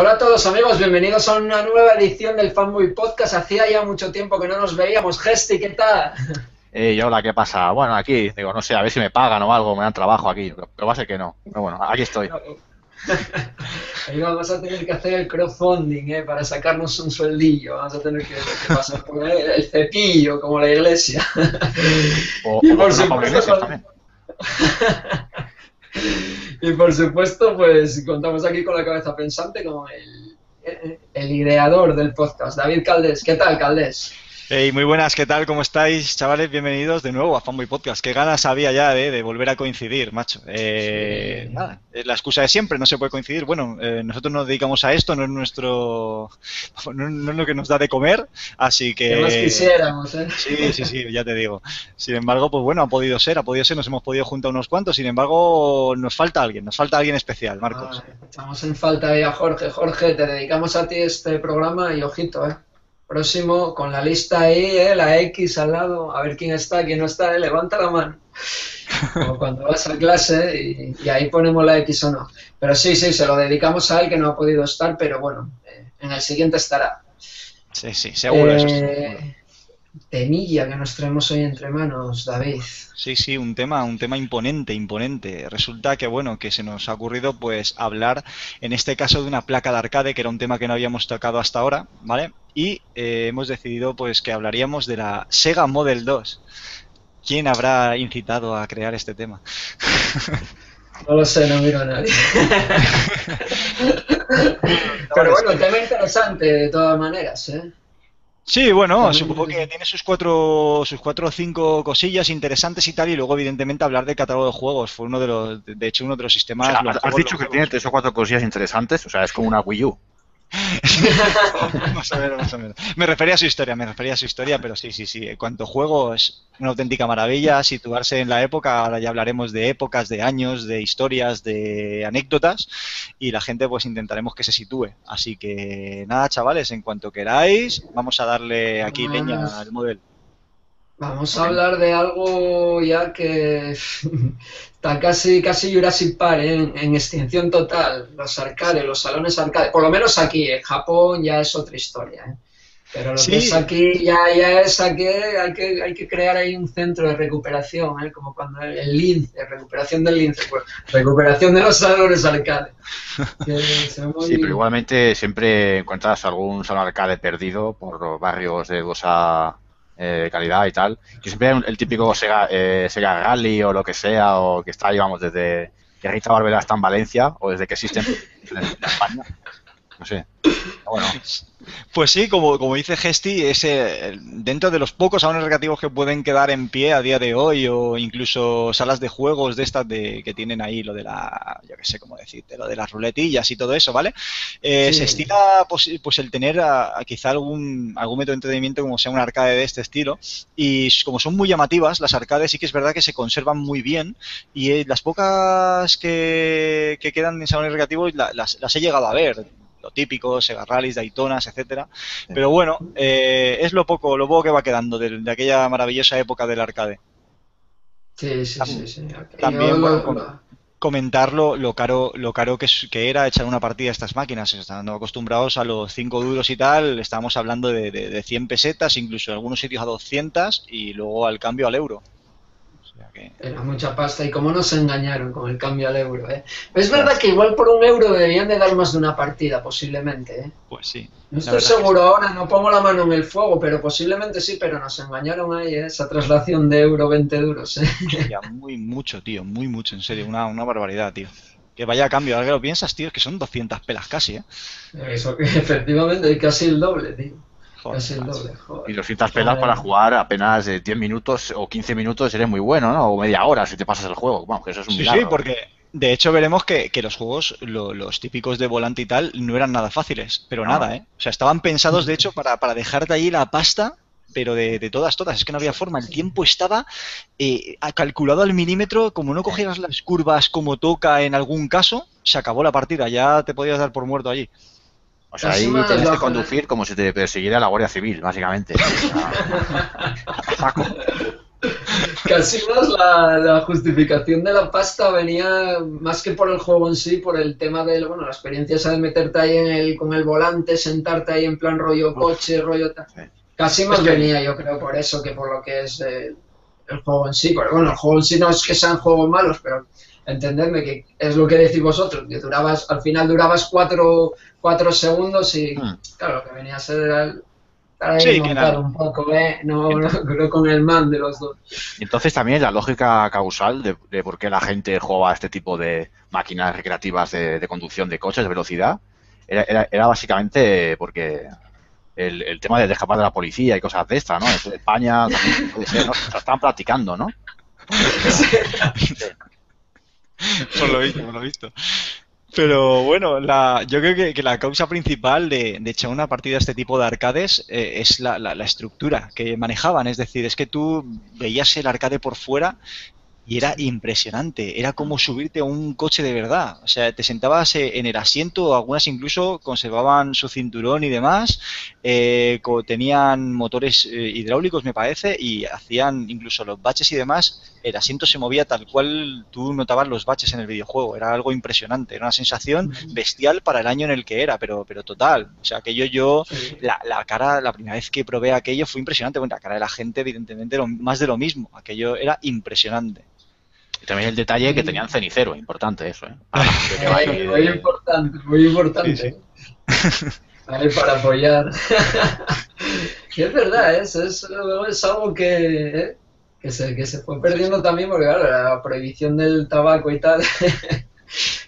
Hola a todos amigos, bienvenidos a una nueva edición del Fanboy Podcast. Hacía ya mucho tiempo que no nos veíamos. Gesti, ¿qué tal? Eh, hola, ¿qué pasa? Bueno, aquí, digo, no sé, a ver si me pagan o algo, me dan trabajo aquí, pero, va a ser que no. Pero bueno, aquí estoy. Ahí vamos a tener que hacer el crowdfunding ¿eh? para sacarnos un sueldillo. Vamos a tener que, pasar por el cepillo, como la iglesia. O, y por supuesto, también. y por supuesto, pues contamos aquí con la cabeza pensante como el, el ideador del podcast, David Caldés. ¿Qué tal, Caldés? Hey, muy buenas, ¿qué tal? ¿Cómo estáis, chavales? Bienvenidos de nuevo a Fanboy Podcast. Qué ganas había ya de, volver a coincidir, macho. Eh, nada, la excusa de siempre, no se puede coincidir. Bueno, eh, nosotros nos dedicamos a esto, no es nuestro, no, es lo que nos da de comer, así que. Que más quisiéramos, ¿eh? Sí, sí, sí, ya te digo. Sin embargo, pues bueno, ha podido ser, ha podido ser, nos hemos podido juntar unos cuantos. Sin embargo, nos falta alguien, nos falta alguien especial, Marcos. estamos en falta ahí a Jorge. Jorge, te dedicamos a ti este programa y ojito, ¿eh? Próximo, con la lista ahí, ¿eh? la X al lado, a ver quién está, quién no está, ¿eh? levanta la mano. Como cuando vas a clase y, ahí ponemos la X o no. Pero sí, sí, se lo dedicamos a él que no ha podido estar, pero bueno, eh, en el siguiente estará. Sí, sí, seguro. eso eh, temilla que nos traemos hoy entre manos, David. Sí, sí, un tema, un tema imponente, imponente. Resulta que bueno, que se nos ha ocurrido pues hablar en este caso de una placa de arcade, que era un tema que no habíamos tocado hasta ahora, ¿vale? Y eh, hemos decidido pues que hablaríamos de la Sega Model 2. ¿Quién habrá incitado a crear este tema? No lo sé, no miro a nadie. Pero bueno, tema interesante de todas maneras, ¿eh? Sí, bueno, supongo que tiene sus cuatro, sus cuatro o cinco cosillas interesantes y tal, y luego evidentemente hablar de catálogo de juegos. Fue uno de los, de hecho, uno de los sistemas. has, dicho que tiene tres o cuatro cosillas interesantes, o sea, es como una Wii U. más o menos, más o menos. Me refería a su historia, me refería a su historia, pero sí, sí, sí. En cuanto juego es una auténtica maravilla situarse en la época. Ahora ya hablaremos de épocas, de años, de historias, de anécdotas y la gente pues intentaremos que se sitúe. Así que nada, chavales, en cuanto queráis, vamos a darle aquí leña al modelo. Vamos a hablar de algo ya que está casi, casi Jurassic Park ¿eh? en, extinción total. Los arcades, los salones arcades, por lo menos aquí, en Japón ya es otra historia. ¿eh? Pero lo que es aquí ya, ya es aquí, hay que, hay que crear ahí un centro de recuperación, ¿eh? como cuando el, lince, recuperación del lince, pues, recuperación de los salones arcade. Sí, pero igualmente siempre encuentras algún salón arcade perdido por los barrios de Bosa eh, calidad y tal. Que siempre el típico Sega, eh, Sega Rally o lo que sea, o que está, digamos, desde que Rita Barbera está en Valencia o desde que existen en España. No sé. Bueno. Pues sí, como, como dice Gesti, es dentro de los pocos salones recreativos que pueden quedar en pie a día de hoy o incluso salas de juegos de estas de, que tienen ahí lo de la, yo qué sé cómo decirte, lo de las ruletillas y todo eso, ¿vale? Eh, se estila pues, pues el tener quizá algún, algún método de entretenimiento como sea un arcade de este estilo y como son muy llamativas, las arcades sí que es verdad que se conservan muy bien y eh, las pocas que, que quedan en salones recreativos las, las he llegado a ver lo típico, Sega Rallys, Daytonas, etcétera. Pero bueno, eh, es lo poco, lo poco que va quedando de, aquella maravillosa época del arcade. Sí, sí, sí, sí. También comentar lo, caro, lo caro que, que, era echar una partida a estas máquinas. Estando acostumbrados a los 5 duros y tal, estábamos hablando de, de, de 100 pesetas, incluso en algunos sitios a 200 y luego al cambio al euro. Era mucha pasta y cómo nos engañaron con el cambio al euro, ¿eh? es verdad que igual por un euro deberían de dar más de una partida, posiblemente, ¿eh? Pues sí. No estoy seguro ahora, no pongo la mano en el fuego, pero posiblemente sí, pero nos engañaron ahí, ¿eh? esa traslación de euro 20 duros, ¿eh? muy mucho, tío, muy mucho, en serio, una, una barbaridad, tío. Que vaya a cambio, ahora que lo piensas, tío, es que son 200 pelas casi, ¿eh? Eso, efectivamente, casi el doble, tío. Y los citas pelas para jugar apenas 10 minutos o 15 minutos sería muy bueno, ¿no? O media hora si te pasas el juego. Vamos, que eso es un sí, Sí, porque de hecho veremos que, los juegos, los típicos de volante y tal, no eran nada fáciles, pero nada, ¿eh? O sea, estaban pensados de hecho para, para dejarte ahí la pasta pero de, todas, todas. Es que no había forma. El tiempo estaba eh, calculado al milímetro. Como no cogieras las curvas como toca en algún caso, se acabó la partida. Ya te podías dar por muerto allí. O sea, ahí tienes que conducir como si te persiguiera la Guardia Civil, básicamente. Casi más la, justificación de la pasta venía más que por el juego en sí, por el tema de bueno, la experiencia esa de meterte ahí en el, con el volante, sentarte ahí en plan rollo coche, rollo tal. Casi más venía, yo creo, por eso que por lo que es eh, el juego en sí. Porque bueno, el juego en sí no es que sean juegos malos, pero entendedme que es lo que decís vosotros, que durabas, al final durabas cuatro, cuatro segundos y hmm. claro, lo que venía a ser el, sí, un poco, ¿eh? No, creo con el man de los dos. Entonces también la lógica causal de, por qué la gente juega a este tipo de máquinas recreativas de, conducción de coches de velocidad era, era, básicamente porque el, tema de escapar de la policía y cosas de estas, ¿no? En España también ser, ¿no? Se están practicando, ¿no? por lo visto, por lo visto. Pero bueno, la, yo creo que, la causa principal de, echar una partida a este tipo de arcades eh, es la, la, estructura que manejaban. Es decir, es que tú veías el arcade por fuera y era impresionante. Era como subirte a un coche de verdad. O sea, te sentabas eh, en el asiento, algunas incluso conservaban su cinturón y demás. Eh, tenían motores eh, hidráulicos, me parece, y hacían incluso los baches y demás. El asiento se movía tal cual tú notabas los baches en el videojuego. Era algo impresionante. Era una sensación bestial para el año en el que era, pero, pero total. O sea, aquello yo, la, la cara, la primera vez que probé aquello fue impresionante. Bueno, la cara de la gente, evidentemente, más de lo mismo. Aquello era impresionante. Y también el detalle que tenían cenicero, importante eso, ¿eh? muy, importante, muy importante. para apoyar. es verdad, es, es, es algo que, ¿eh? que, se, que se fue perdiendo también porque, claro, la prohibición del tabaco y tal.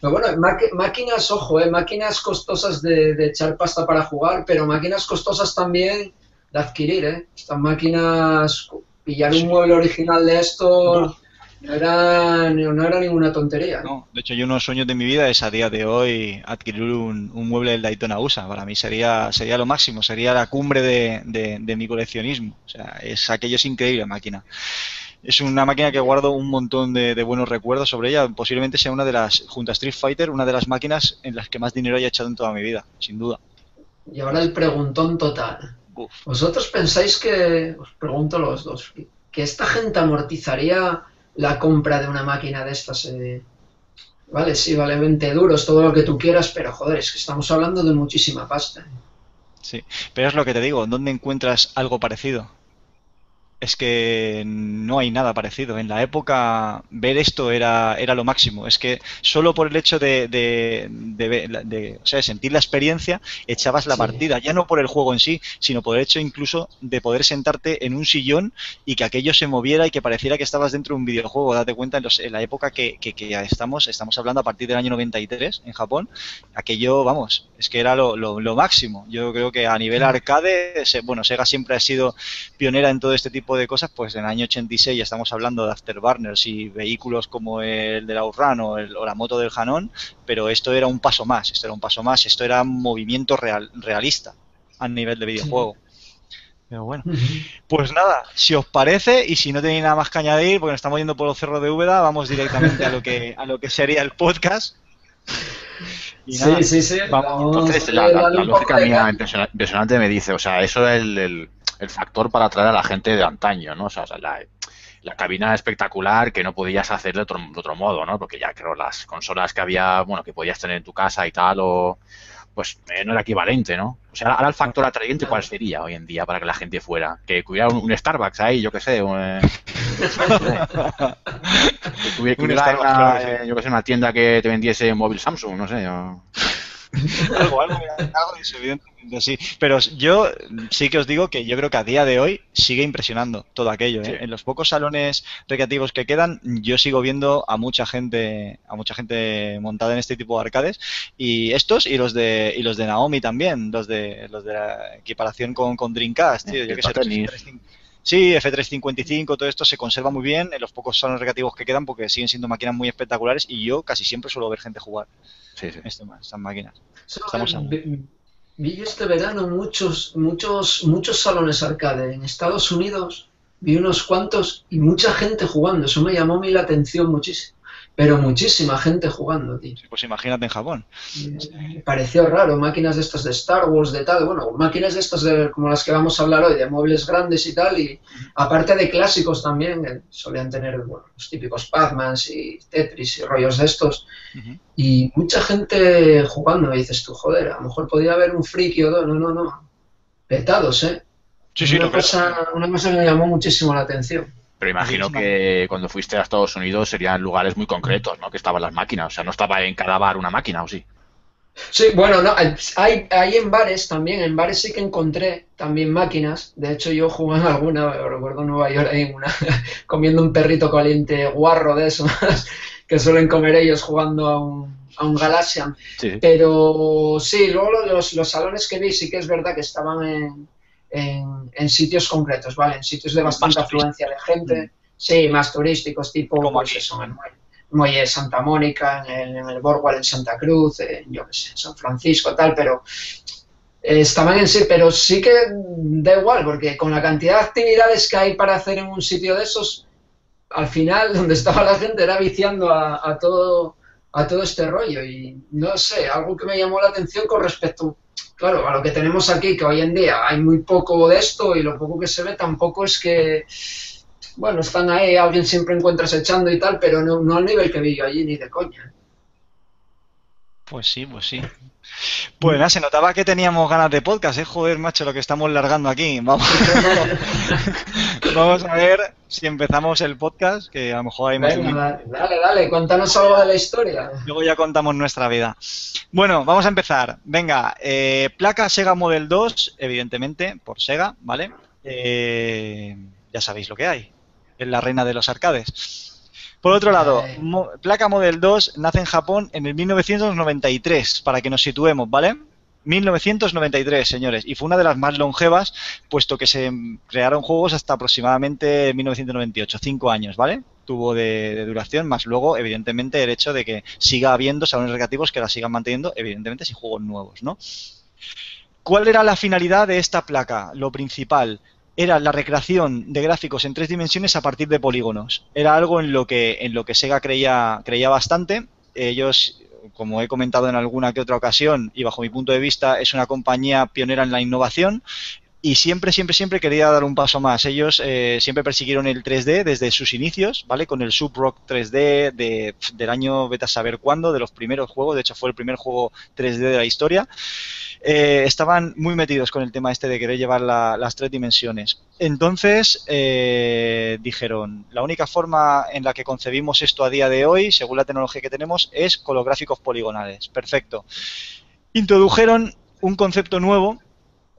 pero bueno, máquinas, ojo, ¿eh? máquinas costosas de, de, echar pasta para jugar, pero máquinas costosas también de adquirir, ¿eh? Estas máquinas, pillar un mueble original de esto... No era, no era ninguna tontería. No, de hecho, yo uno de los sueños de mi vida es a día de hoy adquirir un, mueble del Daytona USA. Para mí sería, sería lo máximo, sería la cumbre de, mi coleccionismo. O sea, es aquello es increíble máquina. Es una máquina que guardo un montón de, buenos recuerdos sobre ella. Posiblemente sea una de las, junto a Street Fighter, una de las máquinas en las que más dinero haya echado en toda mi vida, sin duda. Y ahora el preguntón total. ¿Vosotros pensáis que, os pregunto los dos, que esta gente amortizaría la compra de una máquina de estas. Eh, vale, sí, vale 20 duros, todo lo que tú quieras, pero joder, es que estamos hablando de muchísima pasta. Sí, pero es lo que te digo, ¿dónde encuentras algo parecido? Es que no hay nada parecido. En la época ver esto era, era lo máximo. Es que solo por el hecho de, de, de, o sea, sentir la experiencia echabas la partida, ya no por el juego en sí, sino por el hecho incluso de poder sentarte en un sillón y que aquello se moviera y que pareciera que estabas dentro de un videojuego. Date cuenta, en, en la época que, que, que, estamos, estamos hablando a partir del año 93 en Japón, aquello, vamos, es que era lo, lo, lo máximo. Yo creo que a nivel arcade, bueno, Sega siempre ha sido pionera en todo este tipo de cosas, pues en el año 86 ya estamos hablando de afterburners y vehículos como el del Outrun o, o la moto del Hanon, pero esto era un paso más, esto era un paso más, esto era movimiento real, realista a nivel de videojuego. Pero bueno, pues nada, si os parece y si no tenéis nada más que añadir, porque nos estamos yendo por los cerros de Úbeda, vamos directamente a lo que a lo que sería el podcast. sí, sí, sí. entonces, la, lógica mía impresionante me dice, o sea, eso es el el factor para atraer a la gente de antaño, ¿no? O sea, la, la cabina espectacular que no podías hacer de otro, de otro modo, ¿no? Porque ya creo las consolas que había, bueno, que podías tener en tu casa y tal, o pues eh, no era equivalente, ¿no? O sea, ahora el factor atrayente, ¿cuál sería hoy en día para que la gente fuera? Que hubiera un, Starbucks ahí, yo qué sé, eh, que hubiera, una, eh, yo qué sé, una tienda que te vendiese un móvil Samsung, no sé. O... algo, algo, algo evidentemente sí. Pero yo sí que os digo que yo creo que a día de hoy sigue impresionando todo aquello. ¿eh? En los pocos salones recreativos que quedan, yo sigo viendo a mucha gente, a mucha gente montada en este tipo de arcades. Y estos y los de y los de Naomi también, los de los de la equiparación con, con Dreamcast, tío, yo que sé, Sí, F355, todo esto se conserva muy bien en los pocos salones recreativos que quedan porque siguen siendo máquinas muy espectaculares y yo casi siempre suelo ver gente jugar sí, sí. Este, estas máquinas. Estamos vi, este verano muchos, muchos, muchos salones arcade en Estados Unidos, vi unos cuantos y mucha gente jugando, eso me llamó a mí la atención muchísimo pero muchísima gente jugando, tío. pues imagínate en Japón. Me pareció raro, máquinas de estas de Star Wars, de tal, bueno, máquinas de estas de, como las que vamos a hablar hoy, de muebles grandes y tal, y aparte de clásicos también, solían tener bueno, los típicos pac y Tetris y rollos de estos, y mucha gente jugando, y dices tú, joder, a lo mejor podía haber un friki o dos, no, no, no, petados, ¿eh? Sí, sí, una, cosa, una cosa que me llamó muchísimo la atención. Pero imagino que cuando fuiste a Estados Unidos serían lugares muy concretos, ¿no? Que estaban las máquinas. O sea, no estaba en cada bar una máquina, ¿o sí? Sí, bueno, no, hay, hay en bares también, en bares sí que encontré también máquinas. De hecho, yo jugué en alguna, recuerdo en Nueva York, ahí una, comiendo un perrito caliente guarro de esos que suelen comer ellos jugando a un, a un Galaxian. Pero sí, luego los, los salones que vi sí que es verdad que estaban en, en, sitios concretos, ¿vale? En sitios de bastante afluencia de gente, mm. sí, más turísticos, tipo, pues eso, en Muelle Santa Mónica, en el, en Boardwalk en Santa Cruz, en, yo qué sé, San Francisco, tal, pero eh, estaban en sí, pero sí que da igual, porque con la cantidad de actividades que hay para hacer en un sitio de esos, al final, donde estaba la gente era viciando a, a todo a todo este rollo y no sé, algo que me llamó la atención con respecto claro, a lo que tenemos aquí, que hoy en día hay muy poco de esto y lo poco que se ve tampoco es que, bueno, están ahí, alguien siempre encuentras echando y tal, pero no, no al nivel que vi yo allí ni de coña. Pues sí, pues sí. Pues nada, se notaba que teníamos ganas de podcast, ¿eh? Joder, macho, lo que estamos largando aquí. Vamos, Vamos a ver si empezamos el podcast, que a lo mejor hay más... dale, dale, cuéntanos algo de la historia. Luego ya contamos nuestra vida. Bueno, vamos a empezar. Venga, eh, placa Sega Model 2, evidentemente, por Sega, ¿vale? Eh, ya sabéis lo que hay. Es la reina de los arcades. Por otro lado, placa Model 2 nace en Japón en el 1993, para que nos situemos, ¿vale? 1993, señores, y fue una de las más longevas, puesto que se crearon juegos hasta aproximadamente 1998, cinco años, ¿vale? Tuvo de, duración, más luego, evidentemente, el hecho de que siga habiendo salones recreativos que la sigan manteniendo, evidentemente, sin juegos nuevos, ¿no? ¿Cuál era la finalidad de esta placa? Lo principal, era la recreación de gráficos en tres dimensiones a partir de polígonos. Era algo en lo que, en lo que Sega creía, creía bastante. Ellos, como he comentado en alguna que otra ocasión, y bajo mi punto de vista, es una compañía pionera en la innovación. Y siempre, siempre, siempre quería dar un paso más. Ellos eh, siempre persiguieron el 3D desde sus inicios, ¿vale? Con el Sub Rock 3D de, del año, vete a saber cuándo, de los primeros juegos. De hecho, fue el primer juego 3D de la historia. Eh, estaban muy metidos con el tema este de querer llevar las tres dimensiones. Entonces eh, dijeron, la única forma en la que concebimos esto a día de hoy, según la tecnología que tenemos, es con los gráficos poligonales. Perfecto. Introdujeron un concepto nuevo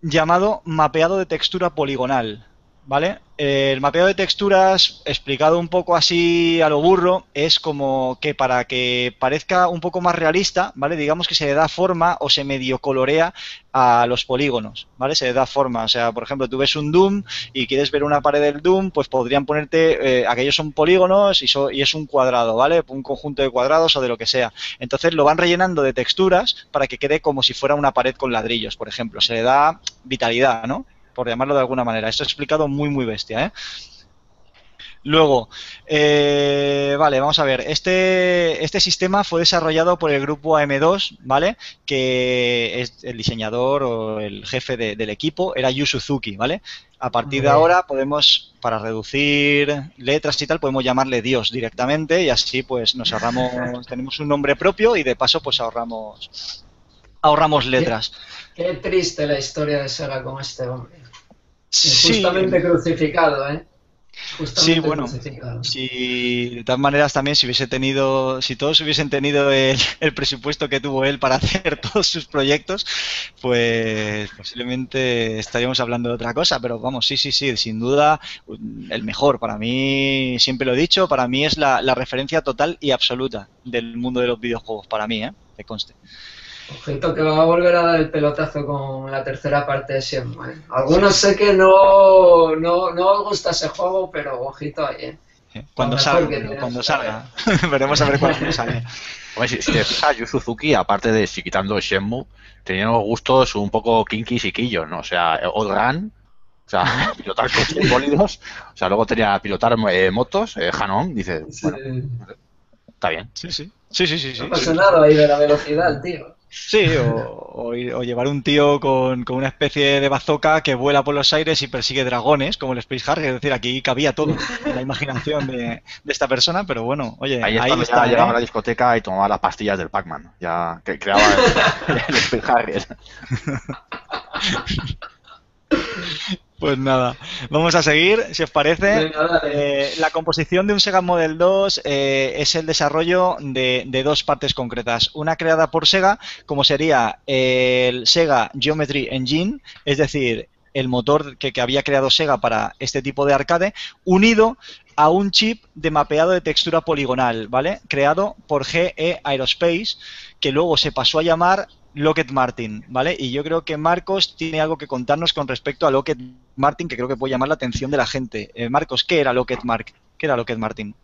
llamado mapeado de textura poligonal. ¿Vale? El mapeado de texturas, explicado un poco así a lo burro, es como que para que parezca un poco más realista, ¿vale? Digamos que se le da forma o se medio colorea a los polígonos, ¿vale? Se le da forma. O sea, por ejemplo, tú ves un Doom y quieres ver una pared del Doom, pues podrían ponerte, eh, aquellos son polígonos y, y es un cuadrado, ¿vale? Un conjunto de cuadrados o de lo que sea. Entonces lo van rellenando de texturas para que quede como si fuera una pared con ladrillos, por ejemplo. Se le da vitalidad, ¿no? Por llamarlo de alguna manera. Esto explicado muy, muy bestia, ¿eh? Luego, eh, vale, vamos a ver. Este, este sistema fue desarrollado por el grupo AM2, ¿vale? Que es el diseñador o el jefe del equipo, era Yu Suzuki, ¿vale? A partir de ahora podemos, para reducir letras y tal, podemos llamarle Dios directamente y así pues nos ahorramos, tenemos un nombre propio y de paso pues ahorramos, ahorramos letras. Qué, triste la historia de Sega con este hombre. Justamente crucificado, ¿eh? sí, bueno, si de todas maneras también si hubiese tenido, si todos hubiesen tenido el, presupuesto que tuvo él para hacer todos sus proyectos, pues posiblemente estaríamos hablando de otra cosa, pero vamos, sí, sí, sí, sin duda el mejor. Para mí, siempre lo he dicho, para mí es la, la referencia total y absoluta del mundo de los videojuegos, para mí, ¿eh? Que conste. Ojito que va a volver a dar el pelotazo con la tercera parte de Shenmue. ¿eh? Algunos sé que no, no, no os gusta ese juego, pero ojito ahí, ¿eh? Cuando salga, cuando salga. Veremos a ver cuándo sale. Hombre, si, si, te fijas, Yu Suzuki, aparte de si quitando Shenmue, tenía unos gustos un poco kinky y quillos, ¿no? O sea, Old Run, o sea, pilotar coches bólidos, o sea, luego tenía pilotar eh, motos, eh, Hanon, dice, bueno, Está bien. Sí, sí. Sí, sí, sí. No pasa nada ahí de la velocidad, tío. Sí, o, llevar un tío con, una especie de bazooka que vuela por los aires y persigue dragones, como el Space Harry. Es decir, aquí cabía todo en la imaginación de, esta persona, pero bueno, oye, ahí, ahí está. Ya llegaba a ¿eh? la discoteca y tomaba las pastillas del Pac-Man. Ya que creaba el, Space Harry. Pues nada, vamos a seguir, si os parece. Eh, la composición de un Sega Model 2 eh, es el desarrollo de, dos partes concretas. Una creada por Sega, como sería el Sega Geometry Engine, es decir, el motor que, que había creado Sega para este tipo de arcade, unido a un chip de mapeado de textura poligonal, ¿vale? Creado por GE Aerospace, que luego se pasó a llamar Lockheed Martin, ¿vale? Y yo creo que Marcos tiene algo que contarnos con respecto a Lockheed Martin que creo que puede llamar la atención de la gente. Eh, Marcos, ¿qué era Lockheed Martin? ¿Qué era Lockheed Martin?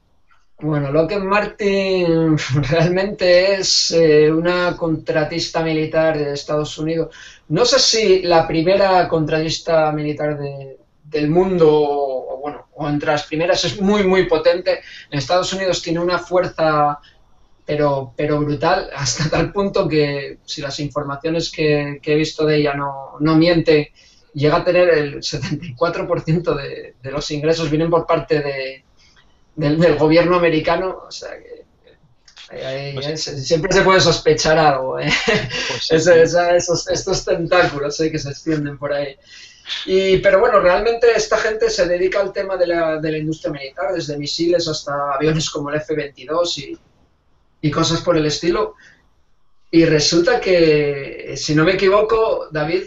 Bueno, Lockheed Martin realmente es eh, una contratista militar de Estados Unidos. No sé si la primera contratista militar del mundo, o bueno, o entre las primeras, es muy, muy potente. En Estados Unidos tiene una fuerza pero, pero brutal, hasta tal punto que si las informaciones que, he visto de ella no, no mienten, llega a tener el 74% de, de los ingresos vienen por parte de, del, gobierno americano, o sea que pues siempre se puede sospechar algo, ¿eh? pues esos, estos tentáculos ¿eh? que se extienden por ahí. Y, pero bueno, realmente esta gente se dedica al tema de la, de la industria militar, desde misiles hasta aviones como el F-22 y, y cosas por el estilo. Y resulta que, si no me equivoco, David,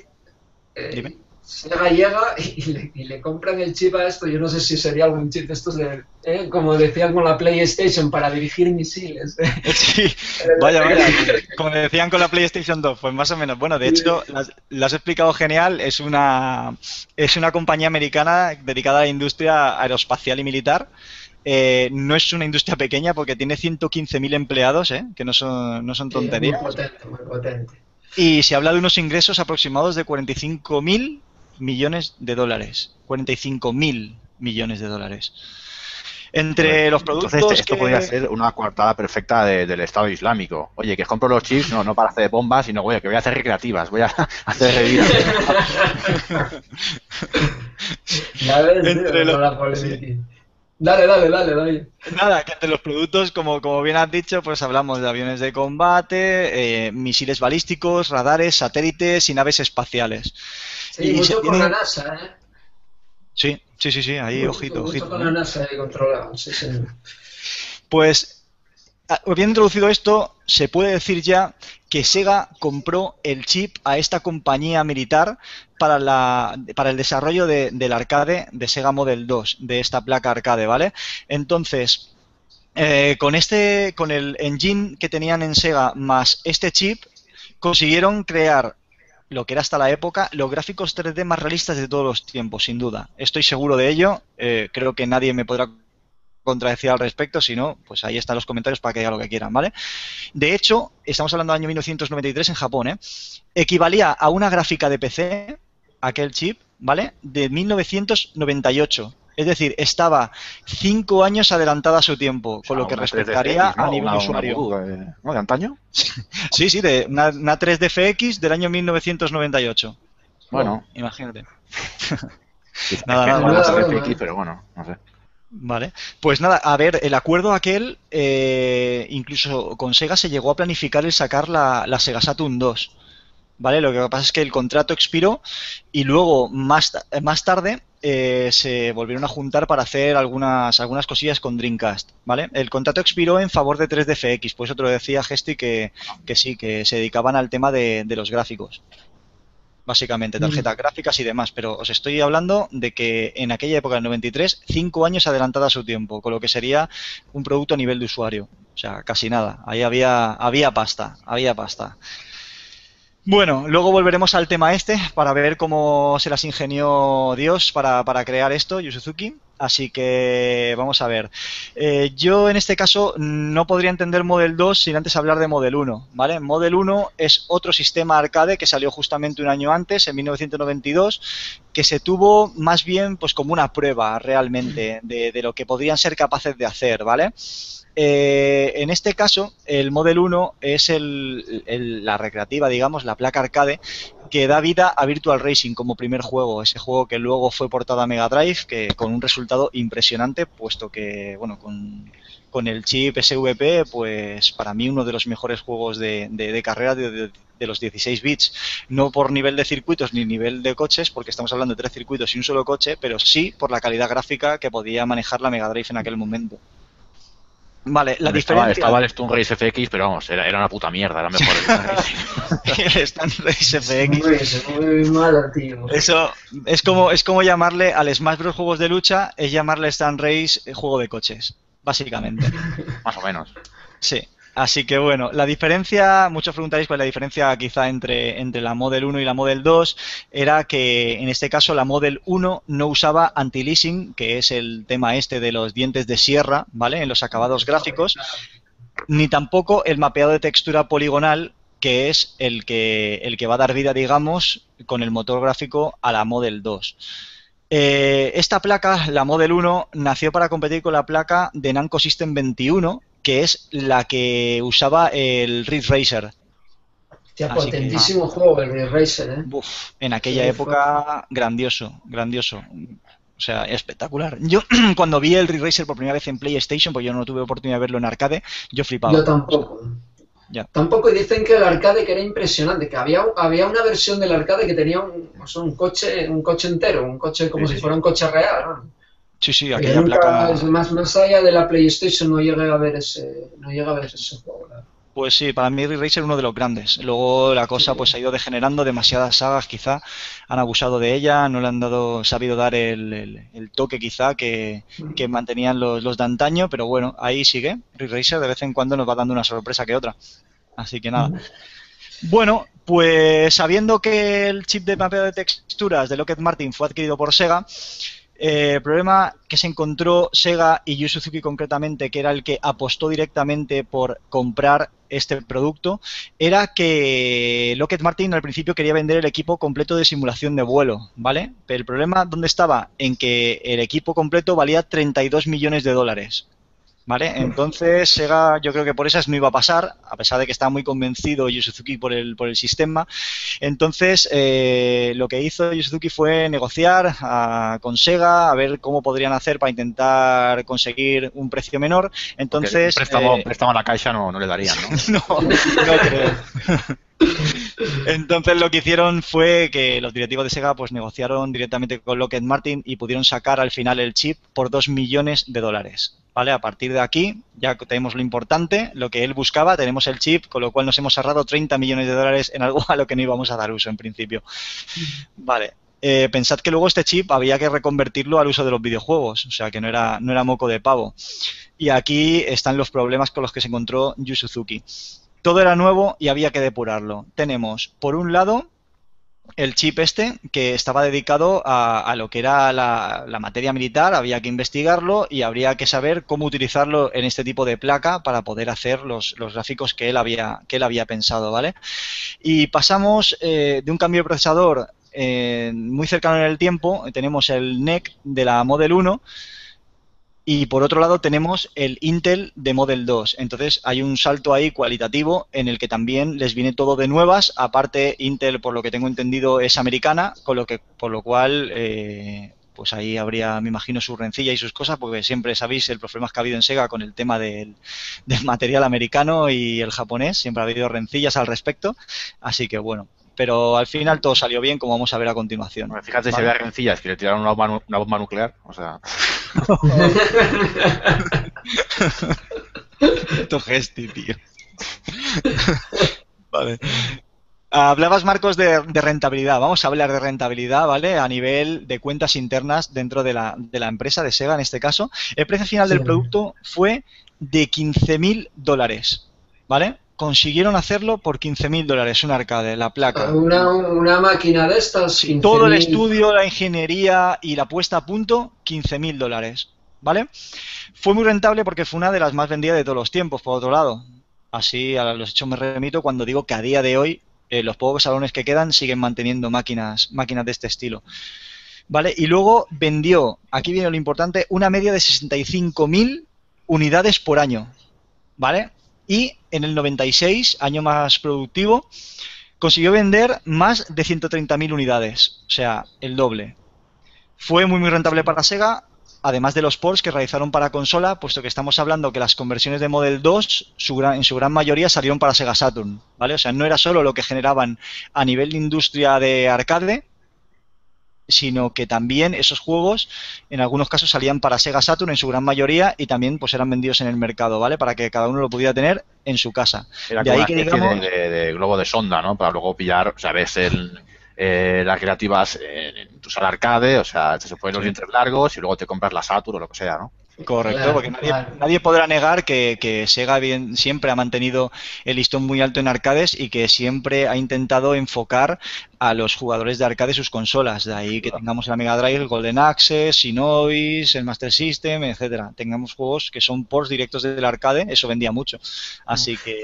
eh, Sega llega y le, compran el chip a esto. Yo no sé si sería algún chip de estos, de, eh, como decían con la PlayStation, para dirigir misiles. Sí, vaya, vaya. Como decían con la PlayStation 2, pues más o menos. Bueno, de hecho, lo has explicado genial. Es una, es una compañía americana dedicada a la industria aeroespacial y militar eh, no es una industria pequeña porque tiene 115.000 empleados, ¿eh? que no son, no son tonterías. muy potente, muy potente. Y se habla de unos ingresos aproximados de 45.000 millones de dólares. 45.000 millones de dólares. Entre los productos. Entonces, esto podría ser una coartada perfecta del Estado Islámico. Oye, que compro los chips, no, no para hacer bombas, sino oye, que voy a hacer recreativas, voy a hacer revivir. Entre los... Dale, dale, dale, dale. Nada, que entre los productos, como, como bien has dicho, pues hablamos de aviones de combate, eh, misiles balísticos, radares, satélites y naves espaciales. Sí, y mucho con la NASA, ¿eh? Sí, sí, sí, sí, ahí, ojito, ojito. con la NASA ahí controlado, sí, sí. Pues, bien introducido esto, se puede decir ya que Sega compró el chip a esta compañía militar para, la, para el desarrollo del arcade de Sega Model 2, de esta placa arcade, ¿vale? Entonces, eh, con este, con el engine que tenían en Sega más este chip, consiguieron crear lo que era hasta la época, los gráficos 3D más realistas de todos los tiempos, sin duda. Estoy seguro de ello. Eh, creo que nadie me podrá contradecir al respecto, si no, pues ahí están los comentarios para que diga lo que quieran, ¿vale? De hecho, estamos hablando del año 1993 en Japón, ¿eh? Equivalía a una gráfica de PC, aquel chip, ¿vale? De 1998. Es decir, estaba cinco años adelantada a su tiempo, con lo que respectaría a nivel usuario. Eh, ¿No? ¿De antaño? sí, sí, de una, una 3DFX del año 1998. Bueno, imagínate. nada, nada, nada, pero bueno, no sé. Vale, pues nada, a ver, el acuerdo aquel, eh, incluso con Sega se llegó a planificar el sacar la, Sega Saturn 2. ¿Vale? Lo que pasa es que el contrato expiró y luego más, más tarde eh, se volvieron a juntar para hacer algunas, algunas cosillas con Dreamcast, ¿vale? El contrato expiró en favor de 3DFX, pues otro decía Gesti que, que sí, que se dedicaban al tema de los gráficos básicamente, tarjetas gráficas y demás, pero os estoy hablando de que en aquella época, del 93, cinco años adelantada a su tiempo, con lo que sería un producto a nivel de usuario. O sea, casi nada. Ahí había, había pasta, había pasta. Bueno, luego volveremos al tema este para ver cómo se las ingenió Dios para, crear esto, Yusuzuki. Así que vamos a ver. Eh, yo en este caso no podría entender Model 2 sin antes hablar de Model 1, ¿vale? Model 1 es otro sistema arcade que salió justamente un año antes, en 1992, que se tuvo más bien pues como una prueba realmente de, de lo que podrían ser capaces de hacer, ¿vale? Eh, en este caso, el Model 1 es la recreativa, digamos, la placa arcade, que da vida a Virtual Racing como primer juego, ese juego que luego fue portado a Mega Drive, que con un resultado impresionante, puesto que, bueno, con, el chip SVP, pues para mí uno de los mejores juegos de, carrera de, de, los 16 bits, no por nivel de circuitos ni nivel de coches, porque estamos hablando de tres circuitos y un solo coche, pero sí por la calidad gráfica que podía manejar la Mega Drive en aquel momento. Vale, la diferencia... Estaba el Stone Race FX, pero vamos, era, era una puta mierda, era mejor el Stone Race FX. Eso es como, es como llamarle al Smash Bros. juegos de lucha, es llamarle Stand Race eh, juego de coches, básicamente. Más o menos. Sí. Así que bueno, la diferencia, muchos preguntaréis cuál es la diferencia quizá entre, entre la Model 1 y la Model 2, era que en este caso la Model 1 no usaba anti-leasing, que es el tema este de los dientes de sierra, ¿vale? En los acabados gráficos, ni tampoco el mapeado de textura poligonal, que es el que, el que va a dar vida, digamos, con el motor gráfico a la Model 2. Eh, esta placa, la Model 1, nació para competir con la placa de Namco System 21, que es la que usaba el Ridge Racer. Hostia, potentísimo juego el Ridge Racer, ¿eh? en aquella época, grandioso, grandioso. O sea, espectacular. Yo cuando vi el Ridge Racer por primera vez en PlayStation, porque yo no tuve oportunidad de verlo en arcade, yo flipaba. Yo tampoco. Ya. Tampoco dicen que el arcade que era impresionante, que había, había una versión del arcade que tenía un, un coche, un coche entero, un coche como si fuera un coche real. ¿no? Sí, sí, aquella placa. Más, más allá de la PlayStation no llega a ver ese, no llega a ver ese juego. Pues sí, para mí Racer es uno de los grandes. Luego la cosa pues ha ido degenerando, demasiadas sagas quizá han abusado de ella, no le han dado sabido dar el, el, toque quizá que, que mantenían los, los, de antaño, pero bueno, ahí sigue. Racer de vez en cuando nos va dando una sorpresa que otra. Así que nada. Bueno, pues sabiendo que el chip de mapeo de texturas de Lockheed Martin fue adquirido por Sega, eh, el problema que se encontró Sega y Yu Suzuki concretamente, que era el que apostó directamente por comprar este producto, era que Lockheed Martin al principio quería vender el equipo completo de simulación de vuelo, ¿vale? Pero el problema, ¿dónde estaba? En que el equipo completo valía 32 millones de dólares. ¿Vale? Entonces Sega yo creo que por esas no iba a pasar, a pesar de que estaba muy convencido Yu Suzuki por el, por el sistema. Entonces eh, lo que hizo Yu Suzuki fue negociar ah, con Sega a ver cómo podrían hacer para intentar conseguir un precio menor. Entonces... Préstamo, eh, préstamo, a la caixa no, no le darían, ¿no? no, no creo. Entonces lo que hicieron fue que los directivos de Sega pues negociaron directamente con Lockheed Martin y pudieron sacar al final el chip por 2 millones de dólares. ¿Vale? A partir de aquí ya tenemos lo importante, lo que él buscaba, tenemos el chip, con lo cual nos hemos ahorrado 30 millones de dólares en algo a lo que no íbamos a dar uso en principio. Vale. Eh, pensad que luego este chip había que reconvertirlo al uso de los videojuegos, o sea que no era, no era moco de pavo. Y aquí están los problemas con los que se encontró Yu Suzuki. Todo era nuevo y había que depurarlo. Tenemos, por un lado, el chip este que estaba dedicado a, lo que era la, materia militar, había que investigarlo y habría que saber cómo utilizarlo en este tipo de placa para poder hacer los, gráficos que él había, que él había pensado, ¿vale? Y pasamos eh, de un cambio de procesador eh, muy cercano en el tiempo, tenemos el NEC de la Model 1, y por otro lado tenemos el Intel de Model 2. Entonces hay un salto ahí cualitativo en el que también les viene todo de nuevas. Aparte, Intel, por lo que tengo entendido, es americana, con lo que, por lo cual, eh, pues ahí habría, me imagino, su rencilla y sus cosas, porque siempre sabéis el problema que ha habido en Sega con el tema del, del material americano y el japonés. Siempre ha habido rencillas al respecto. Así que bueno, pero al final todo salió bien, como vamos a ver a continuación. fíjate, si había rencillas que le tiraron una bomba, nuclear, o sea... tu gesti, tío. vale. Hablabas, Marcos, de, rentabilidad. Vamos a hablar de rentabilidad, ¿vale? A nivel de cuentas internas dentro de la, de la empresa, de Sega en este caso. El precio final del producto fue de 15.000 dólares, ¿vale? Consiguieron hacerlo por 15.000 dólares, un arcade, la placa. Una, máquina de estas. todo el estudio, la ingeniería y la puesta a punto, 15.000 dólares. ¿Vale? Fue muy rentable porque fue una de las más vendidas de todos los tiempos, por otro lado. Así a los hechos me remito cuando digo que a día de hoy eh, los pocos salones que quedan siguen manteniendo máquinas, máquinas de este estilo. ¿Vale? Y luego vendió, aquí viene lo importante, una media de 65.000 unidades por año. ¿Vale? Y en el 96, año más productivo, consiguió vender más de 130.000 unidades, o sea, el doble. Fue muy muy rentable para Sega, además de los ports que realizaron para consola, puesto que estamos hablando que las conversiones de Model 2 en su gran mayoría salieron para Sega Saturn, ¿vale? O sea, no era solo lo que generaban a nivel de industria de arcade, sino que también esos juegos en algunos casos salían para Sega Saturn en su gran mayoría y también pues eran vendidos en el mercado, ¿vale? Para que cada uno lo pudiera tener en su casa. Era de ahí que digamos... de, globo de sonda, ¿no? Para luego pillar, o sea, ves el, eh, las creativas en, tu sala arcade, o sea, se ponen los dientes largos y luego te compras la Saturn o lo que sea, ¿no? Correcto, porque nadie, podrá negar que, Sega bien, siempre ha mantenido el listón muy alto en arcades y que siempre ha intentado enfocar a los jugadores de arcade sus consolas. De ahí que tengamos la Mega Drive, el Golden Axe, Shinobi, el Master System, etcétera. Tengamos juegos que son ports directos del arcade, eso vendía mucho. Así que.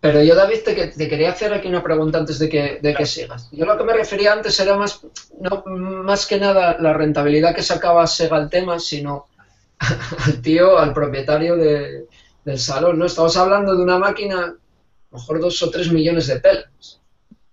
pero, yo, David, te, quería hacer aquí una pregunta antes de que, de que sigas. Yo lo que me refería antes era más, no, más que nada la rentabilidad que sacaba Sega al tema, sino al tío, al propietario del salón, ¿no? Estamos hablando de una máquina, a lo mejor dos o tres millones de pelas,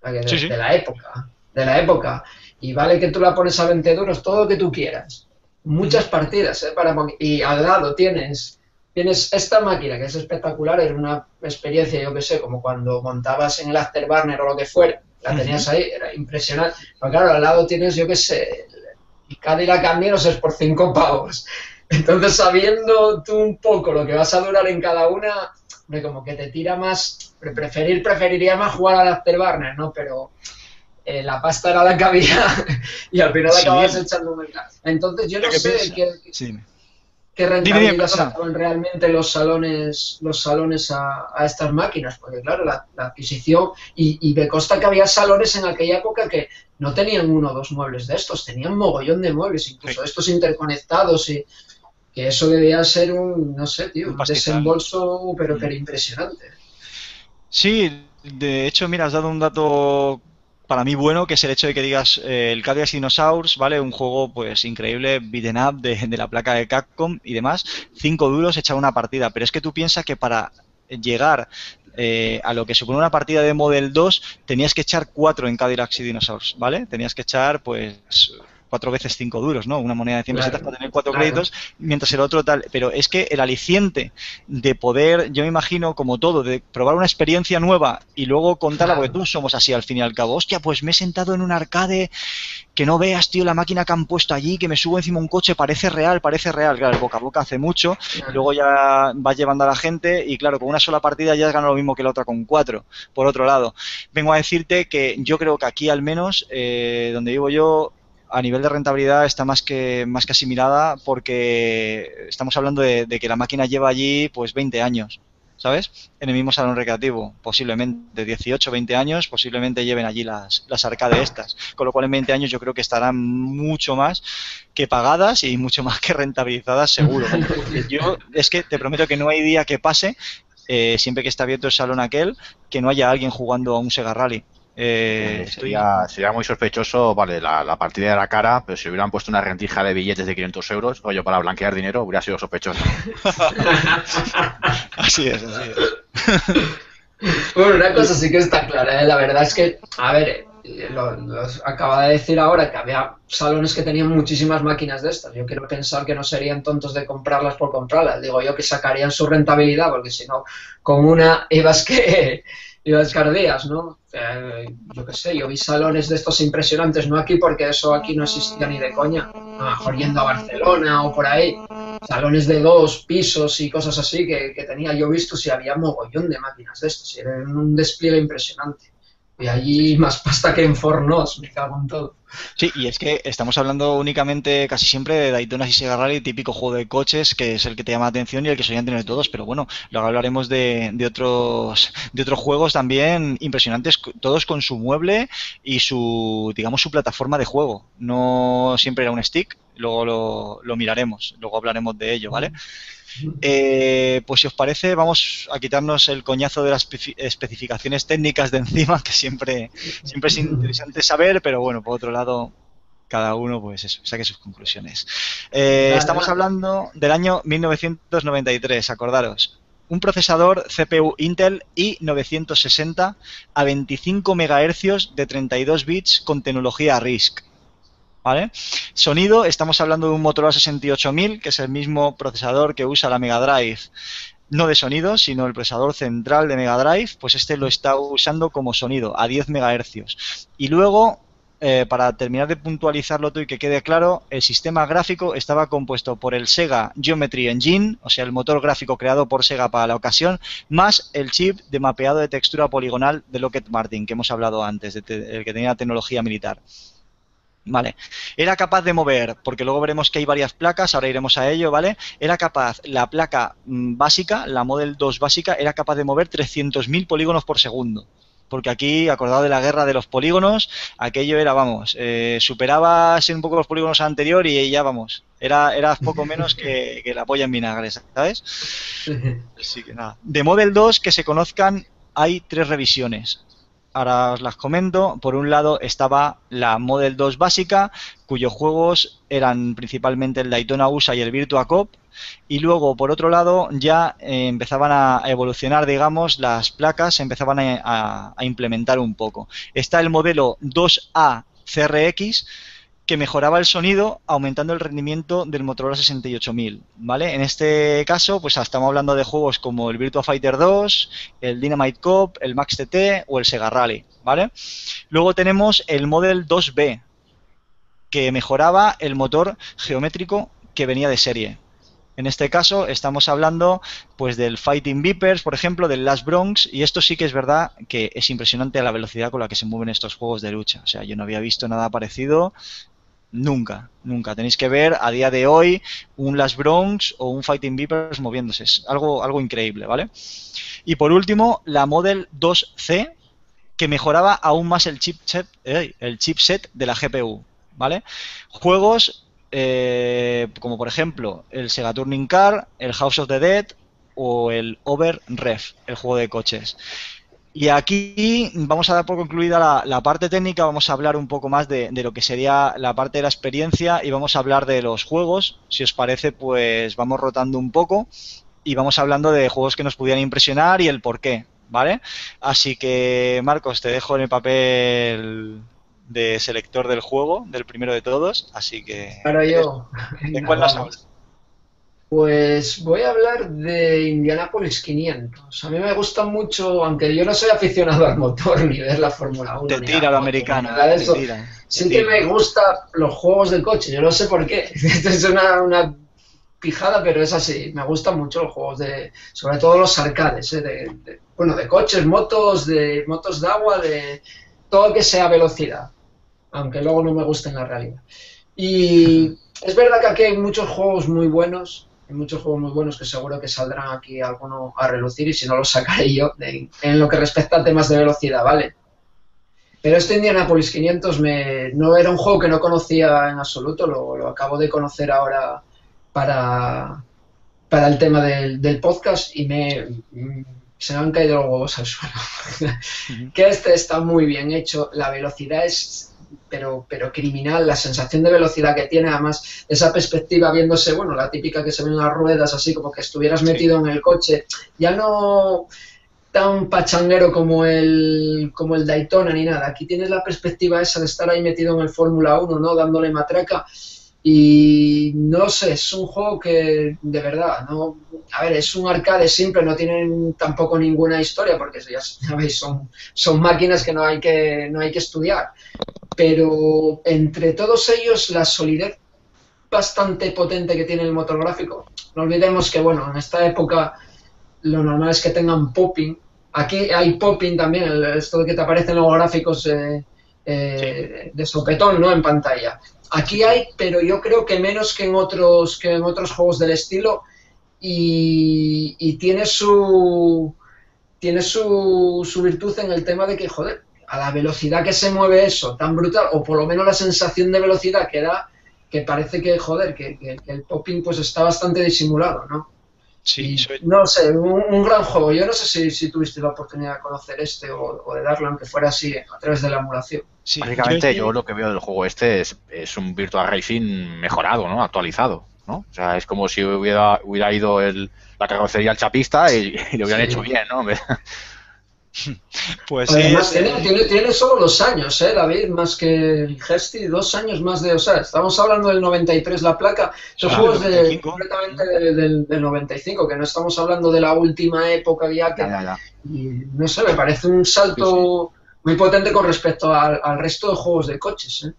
de, la época, de la época, y vale que tú la pones a 20 duros, todo lo que tú quieras. Muchas partidas, ¿eh? Para, y al lado tienes, tienes esta máquina que es espectacular, era una experiencia, yo que sé, como cuando montabas en el Afterburner o lo que fuera, la tenías ahí, era impresionante. Pero claro, al lado tienes, yo que sé, y Cadillac Caminos es por cinco pavos. Entonces, sabiendo tú un poco lo que vas a durar en cada una, como que te tira más, preferir, preferiría más jugar al Afterburner, ¿no? Pero eh, la pasta era la que había y al final acabas echando un Entonces, yo no sé qué, qué rentabilidad realmente los salones los salones a, estas máquinas, porque claro, la, adquisición, y, y me consta que había salones en aquella época que no tenían uno o dos muebles de estos, tenían mogollón de muebles, incluso estos interconectados y que eso debía ser un, no sé, tío, un, desembolso, pero, pero impresionante. Sí, de hecho, mira, has dado un dato para mí bueno, que es el hecho de que digas eh, el Cadillac Dinosaurs, ¿vale? Un juego pues increíble, beaten up de, de, la placa de Capcom y demás. Cinco duros echar una partida, pero es que tú piensas que para llegar eh, a lo que supone una partida de Model 2 tenías que echar cuatro en Cadillac Dinosaurs, ¿vale? Tenías que echar pues cuatro veces cinco duros, ¿no? Una moneda de 100 pesetas para tener cuatro créditos, mientras el otro tal. Pero es que el aliciente de poder, yo me imagino, como todo, de probar una experiencia nueva y luego contarla, porque todos somos así al fin y al cabo. Hostia, pues me he sentado en un arcade que no veas, tío, la máquina que han puesto allí, que me subo encima un coche, parece real, parece real. Claro, el boca a boca hace mucho, y luego ya vas llevando a la gente y claro, con una sola partida ya has ganado lo mismo que la otra con cuatro. Por otro lado, vengo a decirte que yo creo que aquí al menos, eh, donde vivo yo, a nivel de rentabilidad está más que, más que asimilada porque estamos hablando de, que la máquina lleva allí pues 20 años, ¿sabes? En el mismo salón recreativo, posiblemente de 18, 20 años, posiblemente lleven allí las, las arcades estas. Con lo cual en 20 años yo creo que estarán mucho más que pagadas y mucho más que rentabilizadas seguro. Yo es que te prometo que no hay día que pase, eh, siempre que está abierto el salón aquel, que no haya alguien jugando a un Sega Rally. Eh, sería, sería, muy sospechoso, vale, la, partida de la cara, pero si hubieran puesto una rentija de billetes de 500 euros, o yo para blanquear dinero, hubiera sido sospechoso. así es, así es. bueno, una cosa sí que está clara, ¿eh? la verdad es que, a ver, eh, lo, acaba de decir ahora que había salones que tenían muchísimas máquinas de estas. Yo quiero pensar que no serían tontos de comprarlas por comprarlas. Digo yo que sacarían su rentabilidad, porque si no, con una ibas que las cardías, ¿no? yo qué sé, yo vi salones de estos impresionantes, no aquí porque eso aquí no existía ni de coña, a lo mejor yendo a Barcelona o por ahí, salones de dos pisos y cosas así que, tenía yo visto si había mogollón de máquinas de estos, y era un despliegue impresionante. Y allí más pasta que en Fornos, me cago en todo. Sí, y es que estamos hablando únicamente casi siempre de Daytona y Sega Rally, típico juego de coches que es el que te llama la atención y el que solían tener todos, pero bueno, luego hablaremos de, de otros de otros juegos también impresionantes, todos con su mueble y su, digamos, su plataforma de juego. No siempre era un stick, luego lo, lo miraremos, luego hablaremos de ello, ¿vale? Eh, pues si os parece, vamos a quitarnos el coñazo de las especificaciones técnicas de encima, que siempre, siempre es interesante saber, pero bueno, por otro lado, cada uno, pues eso, saque sus conclusiones. Eh, estamos hablando del año 1993, acordaros. Un procesador CPU Intel i960 a 25 MHz de 32 bits con tecnología RISC. ¿Vale? Sonido, estamos hablando de un Motorola 68000, que es el mismo procesador que usa la Mega Drive, no de sonido, sino el procesador central de Mega Drive, pues este lo está usando como sonido, a 10 MHz. Y luego, eh, para terminar de puntualizarlo todo y que quede claro, el sistema gráfico estaba compuesto por el Sega Geometry Engine, o sea, el motor gráfico creado por Sega para la ocasión, más el chip de mapeado de textura poligonal de Lockheed Martin, que hemos hablado antes, el que tenía tecnología militar. ¿Vale? Era capaz de mover, porque luego veremos que hay varias placas, ahora iremos a ello, ¿vale? Era capaz, la placa mm, básica, la Model 2 básica, era capaz de mover 300.000 polígonos por segundo. Porque aquí, acordado de la guerra de los polígonos, aquello era, vamos, eh, superaba un poco los polígonos anterior y ya, vamos, era, era poco menos que, la polla en vinagre, ¿sabes? Así que nada. De Model 2, que se conozcan, hay tres revisiones. Ahora os las comento. Por un lado estaba la Model 2 básica, cuyos juegos eran principalmente el Daytona USA y el Virtua Cop. Y luego, por otro lado, ya eh, empezaban a evolucionar, digamos, las placas, empezaban a, a implementar un poco. Está el modelo 2A CRX, que mejoraba el sonido aumentando el rendimiento del Motorola 68000, ¿vale? En este caso, pues estamos hablando de juegos como el Virtua Fighter 2, el Dynamite Cop, el Max TT o el Sega Rally, ¿vale? Luego tenemos el Model 2B, que mejoraba el motor geométrico que venía de serie. En este caso estamos hablando pues del Fighting Vipers, por ejemplo, del Last Bronx, y esto sí que es verdad que es impresionante la velocidad con la que se mueven estos juegos de lucha. O sea, yo no había visto nada parecido Nunca, nunca. Tenéis que ver a día de hoy un Last Bronx o un Fighting Vipers moviéndose. Es algo, algo increíble, ¿vale? Y por último, la Model 2C, que mejoraba aún más el chipset, eh, el chipset de la GPU, ¿vale? Juegos eh, como por ejemplo el Sega Turning Car, el House of the Dead o el Over Ref, el juego de coches. Y aquí vamos a dar por concluida la, parte técnica, vamos a hablar un poco más de, lo que sería la parte de la experiencia y vamos a hablar de los juegos. Si os parece, pues vamos rotando un poco y vamos hablando de juegos que nos pudieran impresionar y el por qué, ¿vale? Así que, Marcos, te dejo en el papel de selector del juego, del primero de todos, así que... Para yo. ¿En cuál las hablas? Pues voy a hablar de Indianapolis 500. A mí me gusta mucho, aunque yo no soy aficionado al motor ni ver la Fórmula 1. Te tira lo americano. sí que me gustan los juegos de coche, yo no sé por qué. es una, una, pijada, pero es así. Me gustan mucho los juegos de, sobre todo los arcades, ¿eh? de, bueno, de coches, motos, de motos de agua, de todo que sea velocidad. Aunque luego no me guste en la realidad. Y es verdad que aquí hay muchos juegos muy buenos hay muchos juegos muy buenos que seguro que saldrán aquí alguno a relucir y si no los sacaré yo en lo que respecta a temas de velocidad, ¿vale? Pero este Indianapolis 500 me, no era un juego que no conocía en absoluto, lo, acabo de conocer ahora para, para el tema del, podcast y me, se me han caído los huevos al suelo. que este está muy bien hecho, la velocidad es pero, pero criminal, la sensación de velocidad que tiene, además esa perspectiva viéndose, bueno, la típica que se ven las ruedas así, como que estuvieras metido en el coche, ya no tan pachanguero como el, como el Daytona ni nada, aquí tienes la perspectiva esa de estar ahí metido en el Fórmula 1, ¿no? Dándole matraca y no sé, es un juego que de verdad, no, a ver, es un arcade simple, no tienen tampoco ninguna historia, porque ya sabéis, son, son máquinas que no hay que, no hay que estudiar. Pero entre todos ellos, la solidez bastante potente que tiene el motor gráfico. No olvidemos que, bueno, en esta época lo normal es que tengan popping. Aquí hay popping también, esto que te aparecen los gráficos eh, de sopetón, ¿no? En pantalla. Aquí hay, pero yo creo que menos que en otros, que en otros juegos del estilo. Y, tiene su tiene su, su virtud en el tema de que, joder, a la velocidad que se mueve eso, tan brutal, o por lo menos la sensación de velocidad que da, que parece que, joder, que, el popping pues está bastante disimulado, ¿no? Sí, No sé, un, gran juego. Yo no sé si, tuviste la oportunidad de conocer este o, de darlo, aunque fuera así, a través de la emulación. Sí, Básicamente yo, lo que veo del juego este es, es, un Virtual Racing mejorado, ¿no? Actualizado, ¿no? O sea, es como si hubiera, hubiera ido el, la carrocería al chapista y, lo hubieran hecho bien, ¿no? Pues Además, tiene, tiene, solo dos años, ¿eh, David? Más que el Gesti, dos años más de. O sea, estamos hablando del 93 la placa. Son juegos de, completamente del, 95, que no estamos hablando de la última época ya que. Y no sé, me parece un salto muy potente con respecto al, al resto de juegos de coches, ¿eh?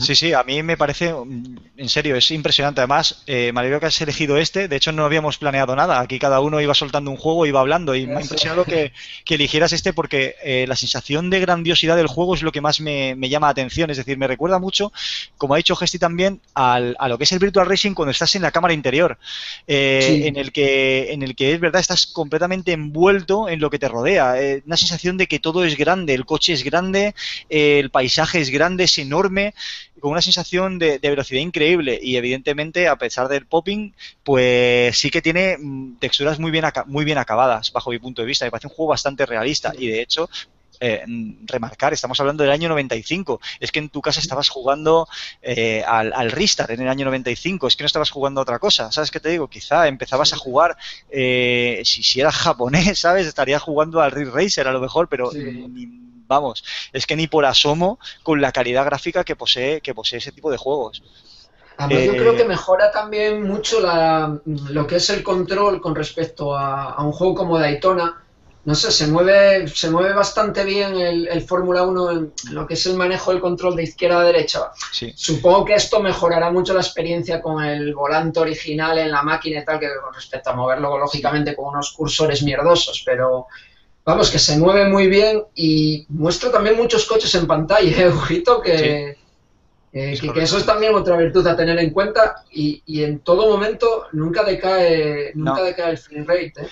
Sí, sí, a mí me parece, mm, en serio, es impresionante. Además, eh, me alegro que has elegido este. De hecho, no habíamos planeado nada. Aquí cada uno iba soltando un juego, iba hablando. Y me ha impresionado que, eligieras este porque eh, la sensación de grandiosidad del juego es lo que más me, llama la atención. Es decir, me recuerda mucho, como ha dicho Gesti también, al, a lo que es el Virtual Racing cuando estás en la cámara interior. Eh, en, el que, en el que es verdad, estás completamente envuelto en lo que te rodea. una sensación de que todo es grande. El coche es grande, el paisaje es grande, es enorme con una sensación de, velocidad increíble y evidentemente a pesar del popping pues sí que tiene mm, texturas muy bien muy bien acabadas bajo mi punto de vista me parece un juego bastante realista y de hecho eh, remarcar, estamos hablando del año 95. Es que en tu casa estabas jugando eh, al, al Ristar en el año 95, es que no estabas jugando a otra cosa. ¿Sabes qué te digo? Quizá empezabas a jugar, eh, si, si eras japonés, ¿sabes? Estaría jugando al Ridge Racer a lo mejor, pero vamos, es que ni por asomo con la calidad gráfica que posee, que posee ese tipo de juegos. Además, yo creo que eh, mejora también mucho la, lo que es el control con respecto a, un juego como Daytona. No sé, se mueve, se mueve bastante bien el, Fórmula 1 en lo que es el manejo del control de izquierda a derecha. Supongo que esto mejorará mucho la experiencia con el volante original en la máquina y tal, que con respecto a moverlo lógicamente con unos cursores mierdosos, pero vamos, que se mueve muy bien y muestra también muchos coches en pantalla, ¿eh? ojito, que, eh, que, eso es también otra virtud a tener en cuenta y, y en todo momento nunca decae, nunca decae el frame rate. ¿eh?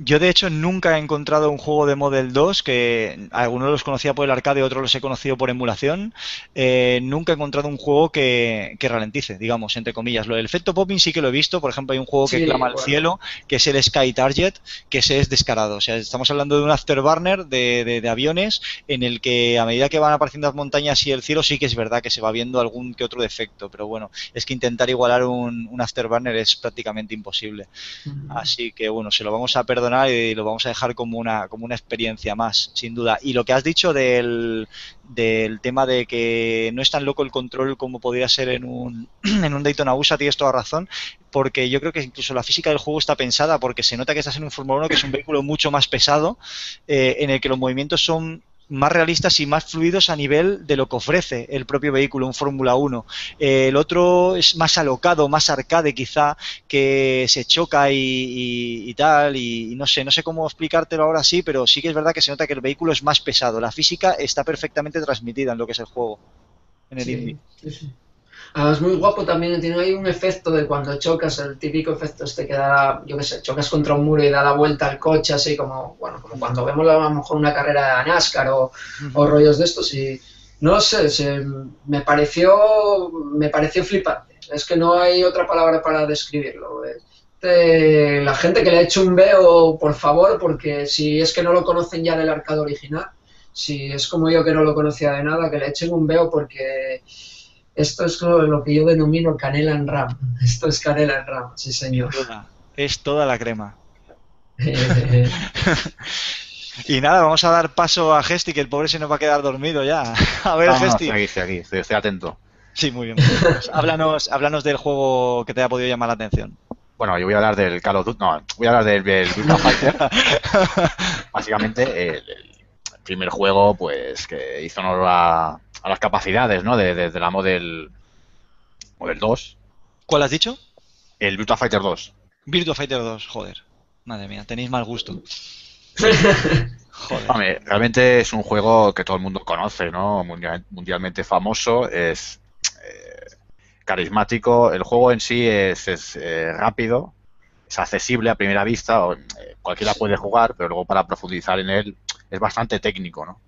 Yo de hecho nunca he encontrado un juego de Model 2 que algunos los conocía por el arcade, otros los he conocido por emulación. Eh, nunca he encontrado un juego que, ralentice, digamos, entre comillas. Lo del efecto popping sí que lo he visto. Por ejemplo, hay un juego que clama al cielo, que es el Sky Target, que se es descarado. O sea, estamos hablando de un afterburner de, de, aviones en el que a medida que van apareciendo las montañas y el cielo sí que es verdad que se va viendo algún que otro defecto. Pero bueno, es que intentar igualar un, un afterburner es prácticamente imposible. Así que bueno, se lo vamos a perdonar y lo vamos a dejar como una, como una experiencia más, sin duda. Y lo que has dicho del, del tema de que no es tan loco el control como podría ser en un, en un Daytona USA, tienes toda razón, porque yo creo que incluso la física del juego está pensada porque se nota que estás en un Fórmula 1 que es un vehículo mucho más pesado, eh, en el que los movimientos son más realistas y más fluidos a nivel de lo que ofrece el propio vehículo, un Fórmula 1. el otro es más alocado, más arcade quizá, que se choca y, tal, y, no sé, no sé cómo explicártelo ahora sí, pero sí que es verdad que se nota que el vehículo es más pesado. La física está perfectamente transmitida en lo que es el juego, en el Indy. Además, muy guapo también, tiene ahí un efecto de cuando chocas, el típico efecto este que da, yo qué sé, chocas contra un muro y da la vuelta al coche, así como, bueno, como cuando vemos a lo mejor una carrera de NASCAR o, rollos de estos y no sé, me pareció, me pareció flipante. Es que no hay otra palabra para describirlo. la gente que le ha hecho un veo, por favor, porque si es que no lo conocen ya del arcade original, si es como yo que no lo conocía de nada, que le echen un veo porque esto es lo que yo denomino canela en ram. Esto es canela en ram, sí señor. Es toda la crema. y nada, vamos a dar paso a Gesti, que el pobre se nos va a quedar dormido ya. A ver, Gesti. aquí, aquí, estoy, atento. Sí, muy bien. háblanos, háblanos del juego que te haya podido llamar la atención. Bueno, yo voy a hablar del Call of Duty, no, voy a hablar del, del Fighter. Básicamente, el, primer juego, pues, que hizo honor a, a las capacidades, ¿no? De, de, la Model, Model 2. ¿Cuál has dicho? El Virtua Fighter 2. Virtua Fighter 2, joder. Madre mía, tenéis mal gusto. Joder. realmente es un juego que todo el mundo conoce, ¿no? mundialmente famoso, es eh, carismático. El juego en sí es, eh, rápido, es accesible a primera vista, o, eh, cualquiera puede jugar, pero luego para profundizar en él es bastante técnico, ¿no?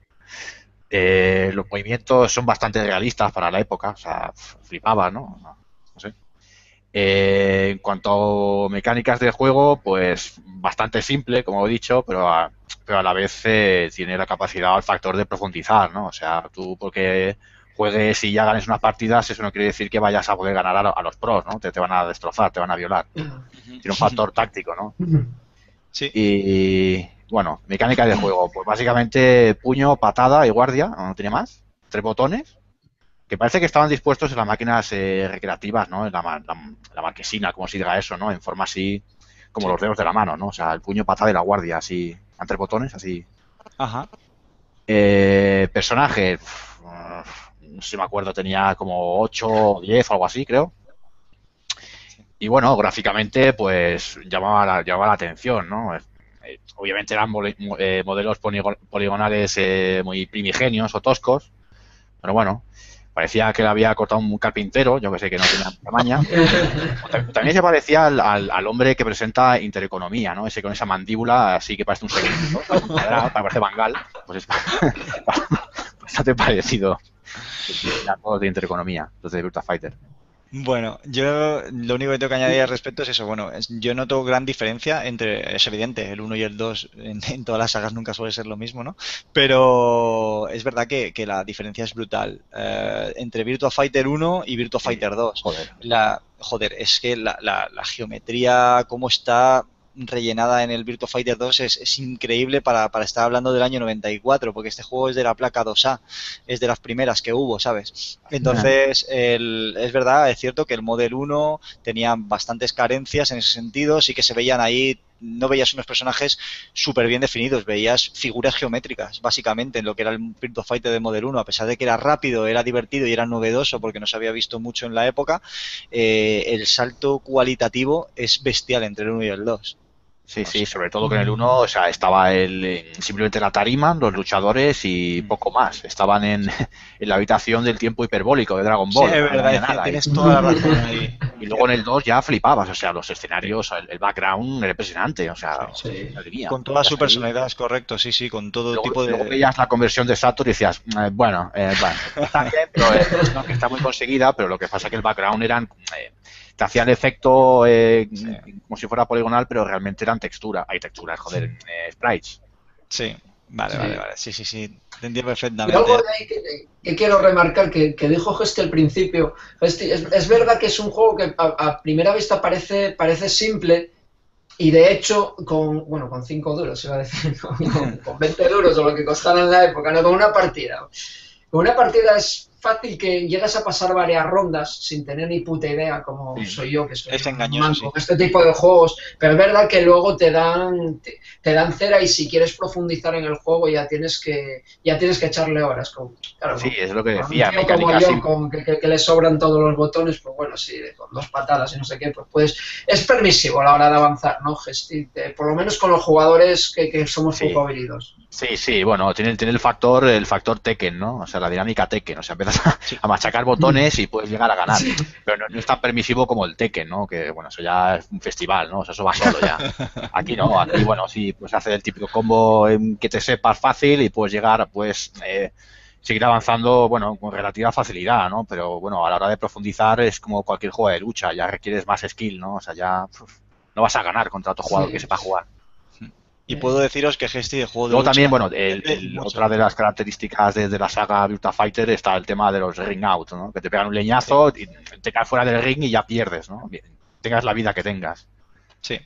Los movimientos son bastante realistas para la época, o sea, flipaba, ¿no? No sé. en cuanto a mecánicas de juego, pues bastante simple, como he dicho, pero a, pero a la vez eh, tiene la capacidad o el factor de profundizar, ¿no? O sea, tú porque juegues y ya ganes unas partidas, eso no quiere decir que vayas a poder ganar a, los pros, ¿no? Te, te, van a destrozar, te van a violar. Tiene un factor táctico, ¿no? Sí. Y bueno, mecánica de juego, pues básicamente puño, patada y guardia, no tiene más, tres botones, que parece que estaban dispuestos en las máquinas eh, recreativas, ¿no? En la, la, marquesina, como se diga eso, ¿no? En forma así como los dedos de la mano, ¿no? O sea, el puño, patada y la guardia, así tres botones, así. Ajá. Eh, personaje, no sé si me acuerdo, tenía como 8 o 10 o algo así, creo. Y bueno, gráficamente, pues llamaba la, llamaba la atención, ¿no? Eh, obviamente eran eh, modelos poligonales muy primigenios o toscos, pero bueno, parecía que le había cortado un carpintero, yo que sé que no tenía tamaña. También se parecía al, hombre que presenta Intereconomía, ¿no? Ese con esa mandíbula así que parece un ¿no? parece Bangal, pues es bastante parecido. de Intereconomía, los de Virtua Fighter. Bueno, yo lo único que tengo que añadir al respecto es eso. Bueno, yo noto gran diferencia entre, es evidente, el 1 y el 2 en, todas las sagas nunca suele ser lo mismo, ¿no? Pero es verdad que, la diferencia es brutal. Eh, entre Virtua Fighter 1 y Virtua Fighter 2. Joder. La, joder, es que la, la geometría, cómo está rellenada en el Virtua Fighter 2 es, increíble para, estar hablando del año 94, porque este juego es de la placa 2A, es de las primeras que hubo, ¿sabes? Entonces, es verdad, es cierto que el Model 1 tenía bastantes carencias en ese sentido, sí que se veían ahí no veías unos personajes súper bien definidos, veías figuras geométricas, básicamente, en lo que era el Virtua Fighter de Model 1, a pesar de que era rápido, era divertido y era novedoso porque no se había visto mucho en la época, eh, el salto cualitativo es bestial entre el 1 y el 2. Sí, sí, sobre todo con el 1, o sea, estaba el, simplemente la tarima, los luchadores y mm. poco más. Estaban en, en la habitación del tiempo hiperbólico de Dragon Ball. Sí, es verdad, tienes toda la razón ahí. Y luego en el 2 ya flipabas, o sea, los escenarios, el, background era impresionante, o sea, con toda su personalidad, es correcto, sí, sí, con todo tipo de... Luego veías la conversión de Saturn y decías, eh, bueno, eh, bueno, está bien, pero eh, está muy conseguida, pero lo que pasa es que el background eran te hacían efecto eh, como si fuera poligonal, pero realmente eran textura. Hay texturas, joder, eh, sprites. Sí, vale, vale, vale. Sí, sí, sí. Te entiendo perfectamente. algo de ahí que, quiero remarcar, que, dijo Gesti al principio. es, verdad que es un juego que a, primera vista parece, parece simple. Y de hecho, con, bueno, con 5 duros, iba a decir, con, con 20 duros o lo que costara en la época, no con una partida. Con una partida es fácil que llegas a pasar varias rondas sin tener ni puta idea, como soy yo, que soy es engañoso, con este tipo de juegos, pero es verdad que luego te dan te, dan cera y si quieres profundizar en el juego ya tienes que ya tienes que echarle horas. claro, sí, es lo que decía. Como yo, con que, que, le sobran todos los botones, pues bueno, sí, con dos patadas y no sé qué, pues, pues es permisivo a la hora de avanzar, ¿no? por lo menos con los jugadores que, que somos sí. poco habilidosos. Sí, sí, bueno, tiene, tiene el factor el factor Tekken, ¿no? O sea, la dinámica Tekken, o sea, empiezas a, machacar botones y puedes llegar a ganar. Pero no, es tan permisivo como el Tekken, ¿no? Que, bueno, eso ya es un festival, ¿no? O sea, eso va solo ya. Aquí no, aquí, bueno, sí, pues hacer el típico combo que te sepas fácil y puedes llegar, pues, eh, seguir avanzando, bueno, con relativa facilidad, ¿no? Pero, bueno, a la hora de profundizar es como cualquier juego de lucha, ya requieres más skill, ¿no? O sea, ya no vas a ganar contra otro jugador que sepa jugar. Y puedo deciros que Gesti de juego de Luego también, bueno, otra de las características de, la saga Virtua Fighter está el tema de los ring out, ¿no? Que te pegan un leñazo, y te caes fuera del ring y ya pierdes, ¿no? Tengas la vida que tengas. Sí.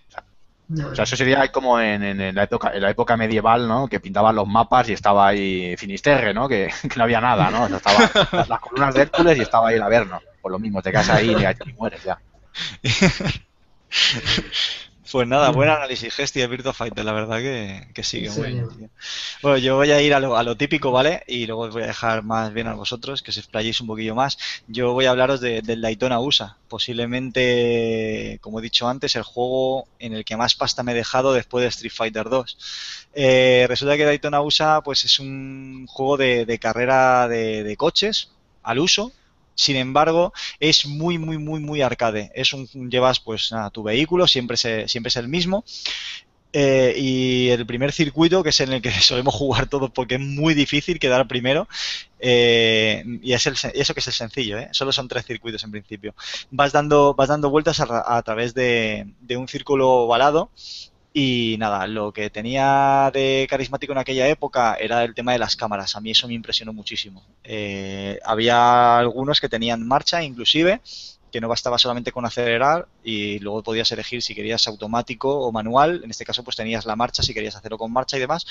O sea, eso sería como en, la época, en la época medieval, ¿no? Que pintaban los mapas y estaba ahí Finisterre, ¿no? Que, no había nada, ¿no? O sea, estaban las, columnas de Hércules y estaba ahí el Averno. Pues lo mismo, te caes ahí y, y mueres ya. Pues nada, buen análisis, Gesti de Virtua Fighter, la verdad que, que sigue muy bien. Bueno, yo voy a ir a lo, a lo, típico, ¿vale? Y luego os voy a dejar más bien a vosotros, que os explayéis un poquillo más. Yo voy a hablaros de, del Daytona USA, posiblemente, como he dicho antes, el juego en el que más pasta me he dejado después de Street Fighter 2. Eh, resulta que Daytona USA pues es un juego de, de carrera de, de coches al uso, sin embargo, es muy, muy, muy, muy arcade. Es un, llevas pues a tu vehículo, siempre, siempre es el mismo. Eh, y el primer circuito, que es en el que solemos jugar todos porque es muy difícil quedar primero, eh, y es el, eso que es el sencillo, ¿eh? solo son tres circuitos en principio. Vas dando, vas dando vueltas a, a través de, de, un círculo ovalado y nada, lo que tenía de carismático en aquella época era el tema de las cámaras. A mí eso me impresionó muchísimo. Eh, había algunos que tenían marcha, inclusive, que no bastaba solamente con acelerar y luego podías elegir si querías automático o manual. En este caso, pues tenías la marcha si querías hacerlo con marcha y demás.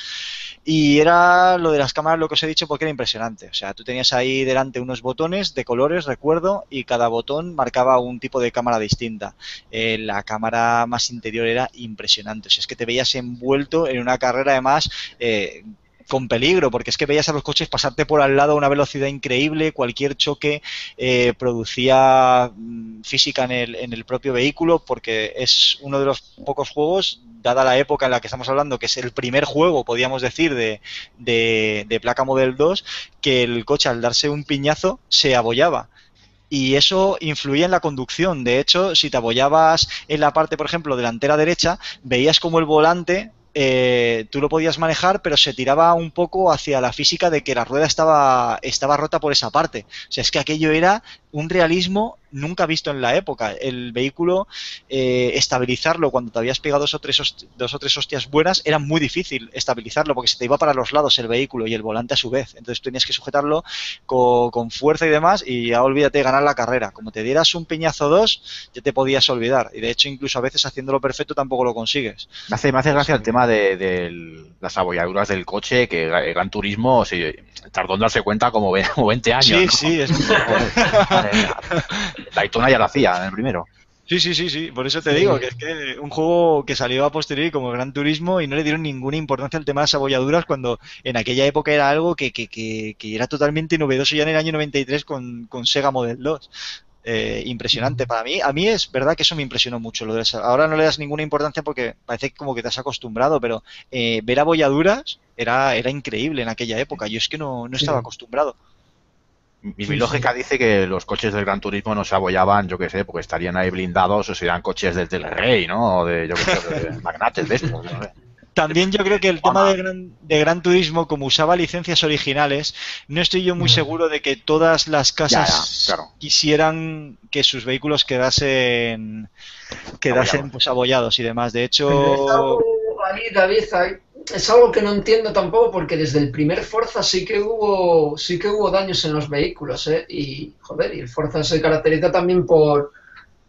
Y era lo de las cámaras lo que os he dicho porque era impresionante. O sea, tú tenías ahí delante unos botones de colores, recuerdo, y cada botón marcaba un tipo de cámara distinta. Eh, la cámara más interior era impresionante. O sea, es que te veías envuelto en una carrera además eh, con peligro, porque es que veías a los coches pasarte por al lado a una velocidad increíble, cualquier choque eh, producía mm, física en el, en el propio vehículo, porque es uno de los pocos juegos, dada la época en la que estamos hablando, que es el primer juego, podríamos decir, de, de, de placa Model 2, que el coche al darse un piñazo se abollaba y eso influía en la conducción. De hecho, si te apoyabas en la parte, por ejemplo, delantera derecha, veías como el volante eh, tú lo podías manejar, pero se tiraba un poco hacia la física de que la rueda estaba, estaba rota por esa parte. O sea, es que aquello era un realismo nunca visto en la época. El vehículo, eh, estabilizarlo cuando te habías pegado dos o, tres dos o tres hostias buenas, era muy difícil estabilizarlo porque se te iba para los lados el vehículo y el volante a su vez. Entonces tenías que sujetarlo con, con fuerza y demás y ya olvídate de ganar la carrera. Como te dieras un piñazo dos, ya te podías olvidar. Y de hecho, incluso a veces haciéndolo perfecto tampoco lo consigues. Me hace, me hace gracia el tema de, de, las abolladuras del coche, que el Gran Turismo sí, tardó en darse cuenta como 20 años. Sí, ¿no? sí, es Daytona ya lo hacía en el primero. Sí, sí, sí, sí. Por eso te sí. digo que es que un juego que salió a posteriori como Gran Turismo y no le dieron ninguna importancia al tema de las abolladuras cuando en aquella época era algo que, que, que, que era totalmente novedoso ya en el año 93 con, con Sega Model 2. Eh, impresionante para mí. A mí es verdad que eso me impresionó mucho. Lo de ahora no le das ninguna importancia porque parece como que te has acostumbrado, pero eh, ver abolladuras era, era increíble en aquella época. Yo es que no, no estaba acostumbrado. Mi, mi, lógica dice que los coches del Gran Turismo no se abollaban, yo qué sé, porque estarían ahí blindados o serían coches del, del rey, ¿no? O de, yo qué sé, de magnates de estos, no sé. También yo creo que el tema de gran, de gran, Turismo, como usaba licencias originales, no estoy yo muy seguro de que todas las casas ya, ya, claro. quisieran que sus vehículos quedasen, quedasen pues abollados y demás. De hecho... Ahí, David, ahí es algo que no entiendo tampoco porque desde el primer Forza sí que hubo sí que hubo daños en los vehículos ¿eh? y joder y el Forza se caracteriza también por,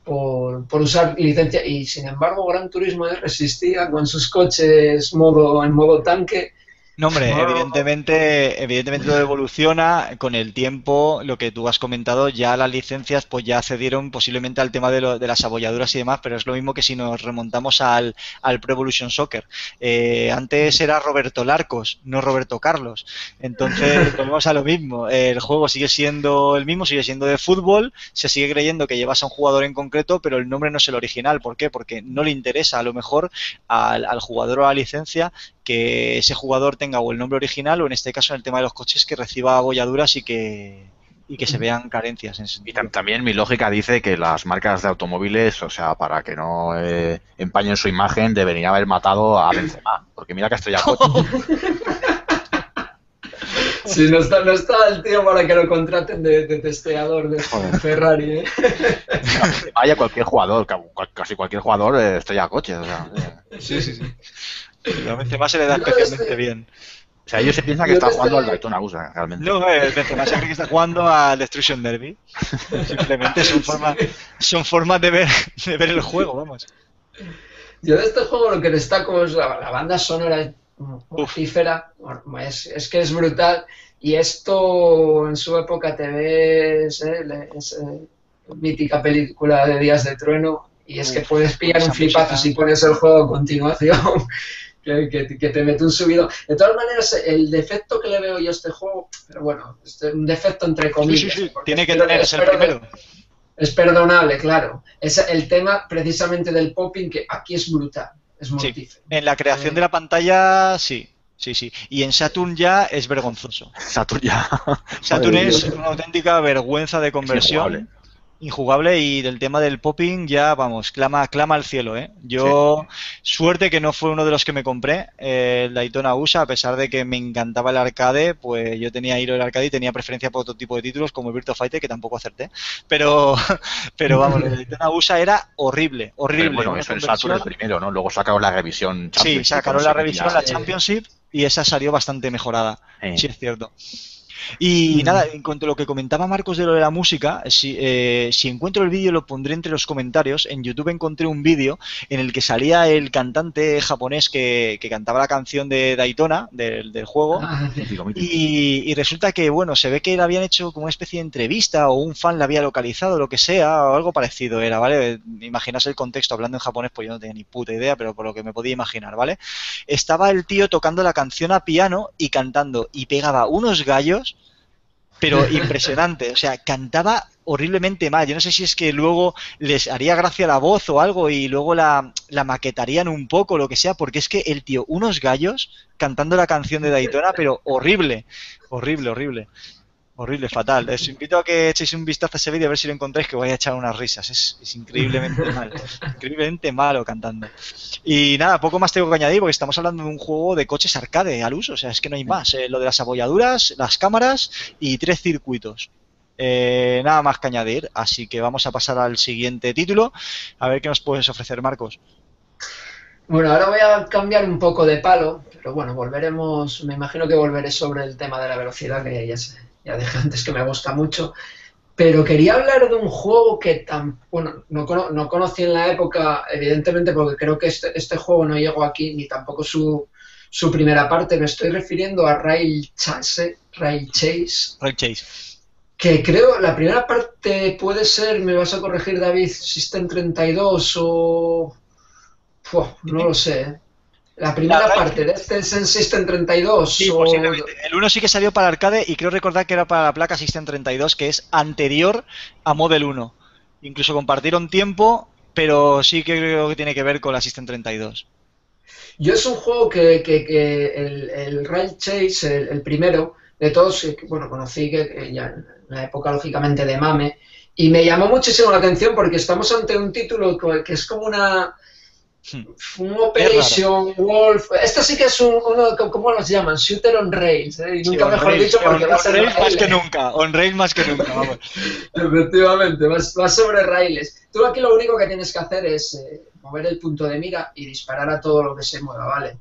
por, por usar licencia y sin embargo Gran Turismo resistía con sus coches modo en modo tanque no, hombre, evidentemente, evidentemente todo evoluciona con el tiempo, lo que tú has comentado, ya las licencias pues ya accedieron posiblemente al tema de, lo, de las abolladuras y demás, pero es lo mismo que si nos remontamos al, al Pro Evolution Soccer. Eh, antes era Roberto Larcos, no Roberto Carlos. Entonces, volvemos a lo mismo. El juego sigue siendo el mismo, sigue siendo de fútbol, se sigue creyendo que llevas a un jugador en concreto, pero el nombre no es el original. ¿Por qué? Porque no le interesa a lo mejor al, al jugador o a la licencia que ese jugador tenga o el nombre original o en este caso en el tema de los coches que reciba abolladuras y que y que se vean carencias en ese Y también mi lógica dice que las marcas de automóviles, o sea, para que no eh, empañen su imagen, deberían haber matado a Benzema, porque mira que estrella coche. Sí, no está, no está el tío para que lo contraten de, de testeador de Joder. Ferrari. ¿eh? Vaya cualquier jugador, casi cualquier jugador eh, estrella coches. O sea, eh. Sí, sí, sí. A Benzema se le da especialmente bien. O sea, ellos se piensan que está jugando al Daytona USA, realmente. No, eh, Benzema se cree que está jugando al Destruction Derby. Simplemente son formas, son formas de, ver, de ver el juego, vamos. Yo de este juego lo que destaco es la, la banda sonora mortífera, es, es, que es brutal. Y esto en su época te ves, eh, es, eh, mítica película de Días de Trueno, Y es que puedes pillar un flipazo si pones el juego a continuación. Que, te mete un subido. De todas maneras, el defecto que le veo yo a este juego, pero bueno, es un defecto entre comillas. Sí, sí, sí. Tiene que tener, ese primero. Es perdonable, claro. Es el tema precisamente del popping que aquí es brutal. Es mortífero. En la creación eh, de la pantalla, sí. Sí, sí. Y en Saturn ya es vergonzoso. Saturn ya. Saturn es una auténtica vergüenza de conversión injugable y del tema del popping ya, vamos, clama, clama al cielo, ¿eh? Yo, suerte que no fue uno de los que me compré, eh, el Daytona USA, a pesar de que me encantaba el arcade, pues yo tenía hilo el arcade y tenía preferencia por otro tipo de títulos como el Virtua Fighter, que tampoco acerté, pero, pero vamos, el Daytona USA era horrible, horrible. bueno, eso en Saturn el primero, ¿no? Luego sacaron la revisión Sí, sacaron la revisión, la Championship, y esa salió bastante mejorada, sí es cierto. Y nada, en cuanto a lo que comentaba Marcos de lo de la música, si, eh, si encuentro el vídeo lo pondré entre los comentarios. En YouTube encontré un vídeo en el que salía el cantante japonés que, cantaba la canción de Daytona, del, juego, ah, y, resulta que, bueno, se ve que le habían hecho como una especie de entrevista o un fan le había localizado, lo que sea, o algo parecido era, ¿vale? Imaginas el contexto, hablando en japonés, pues yo no tenía ni puta idea, pero por lo que me podía imaginar, ¿vale? Estaba el tío tocando la canción a piano y cantando, y pegaba unos gallos pero impresionante. O sea, cantaba horriblemente mal. Yo no sé si es que luego les haría gracia la voz o algo y luego la, la maquetarían un poco, lo que sea, porque es que el tío, unos gallos cantando la canción de Daytona, pero horrible, horrible, horrible. Horrible, fatal. Les invito a que echéis un vistazo a ese vídeo a ver si lo encontráis, que voy a echar unas risas. Es, increíblemente mal. increíblemente malo cantando. Y nada, poco más tengo que añadir porque estamos hablando de un juego de coches arcade al uso. O sea, es que no hay más. Eh, lo de las abolladuras, las cámaras y tres circuitos. Eh, nada más que añadir. Así que vamos a pasar al siguiente título. A ver qué nos puedes ofrecer, Marcos. Bueno, ahora voy a cambiar un poco de palo, pero bueno, volveremos, me imagino que volveré sobre el tema de la velocidad, que ya sé, ya dije antes que me gusta mucho, pero quería hablar de un juego que tan, bueno, no, no conocí en la época, evidentemente, porque creo que este, este juego no llegó aquí, ni tampoco su, su primera parte, me estoy refiriendo a Rail Chase, Rail Chase. Rail Chase. Que creo, la primera parte puede ser, me vas a corregir David, System 32 o... no lo sé. ¿Eh? La primera parte de este System 32. Sí, El 1 sí que salió para arcade y creo recordar que era para la placa System 32, que es anterior a Model 1. Incluso compartieron tiempo, pero sí que creo que tiene que ver con la System 32. Yo es un juego que, el, el, Rail Chase, el, primero de todos, bueno, conocí que, ya en la época lógicamente de Mame, y me llamó muchísimo la atención porque estamos ante un título que es como una. Un Operation Wolf. Esto sí que es un, uno, ¿cómo los llaman? Shooter on Rails. ¿eh? Y nunca mejor dicho porque va a ser. más que nunca. On Rails más que nunca, vamos. Efectivamente, va, sobre rails. Tú aquí lo único que tienes que hacer es eh, mover el punto de mira y disparar a todo lo que se mueva, ¿vale?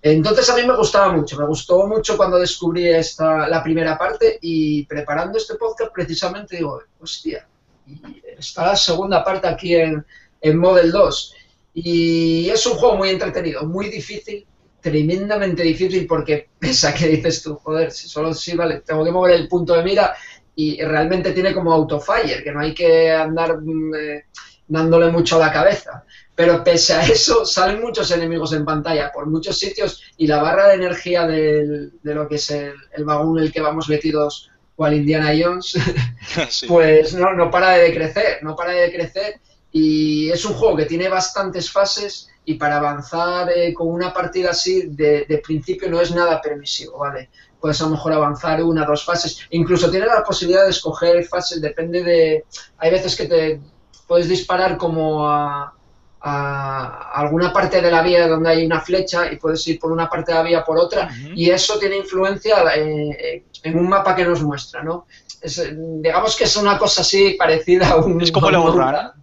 Entonces a mí me gustaba mucho, me gustó mucho cuando descubrí esta, la primera parte y preparando este podcast precisamente digo, hostia, y está la segunda parte aquí en, en Model 2. Y es un juego muy entretenido, muy difícil, tremendamente difícil porque pesa que dices tú, joder, si solo sí, vale, tengo que mover el punto de mira y realmente tiene como autofire, que no hay que andar mm, eh, dándole mucho a la cabeza. Pero pese a eso, salen muchos enemigos en pantalla por muchos sitios y la barra de energía de lo que es el, vagón en el que vamos metidos, cual Indiana Jones, pues no, no para de crecer, no para de crecer y es un juego que tiene bastantes fases y para avanzar eh, con una partida así de, principio no es nada permisivo, ¿vale? Puedes a lo mejor avanzar una, dos fases. Incluso tiene la posibilidad de escoger fases, depende de... Hay veces que te puedes disparar como a, alguna parte de la vía donde hay una flecha y puedes ir por una parte de la vía por otra y eso tiene influencia eh, en un mapa que nos muestra, ¿no? digamos que es una cosa así parecida a un... Es como la.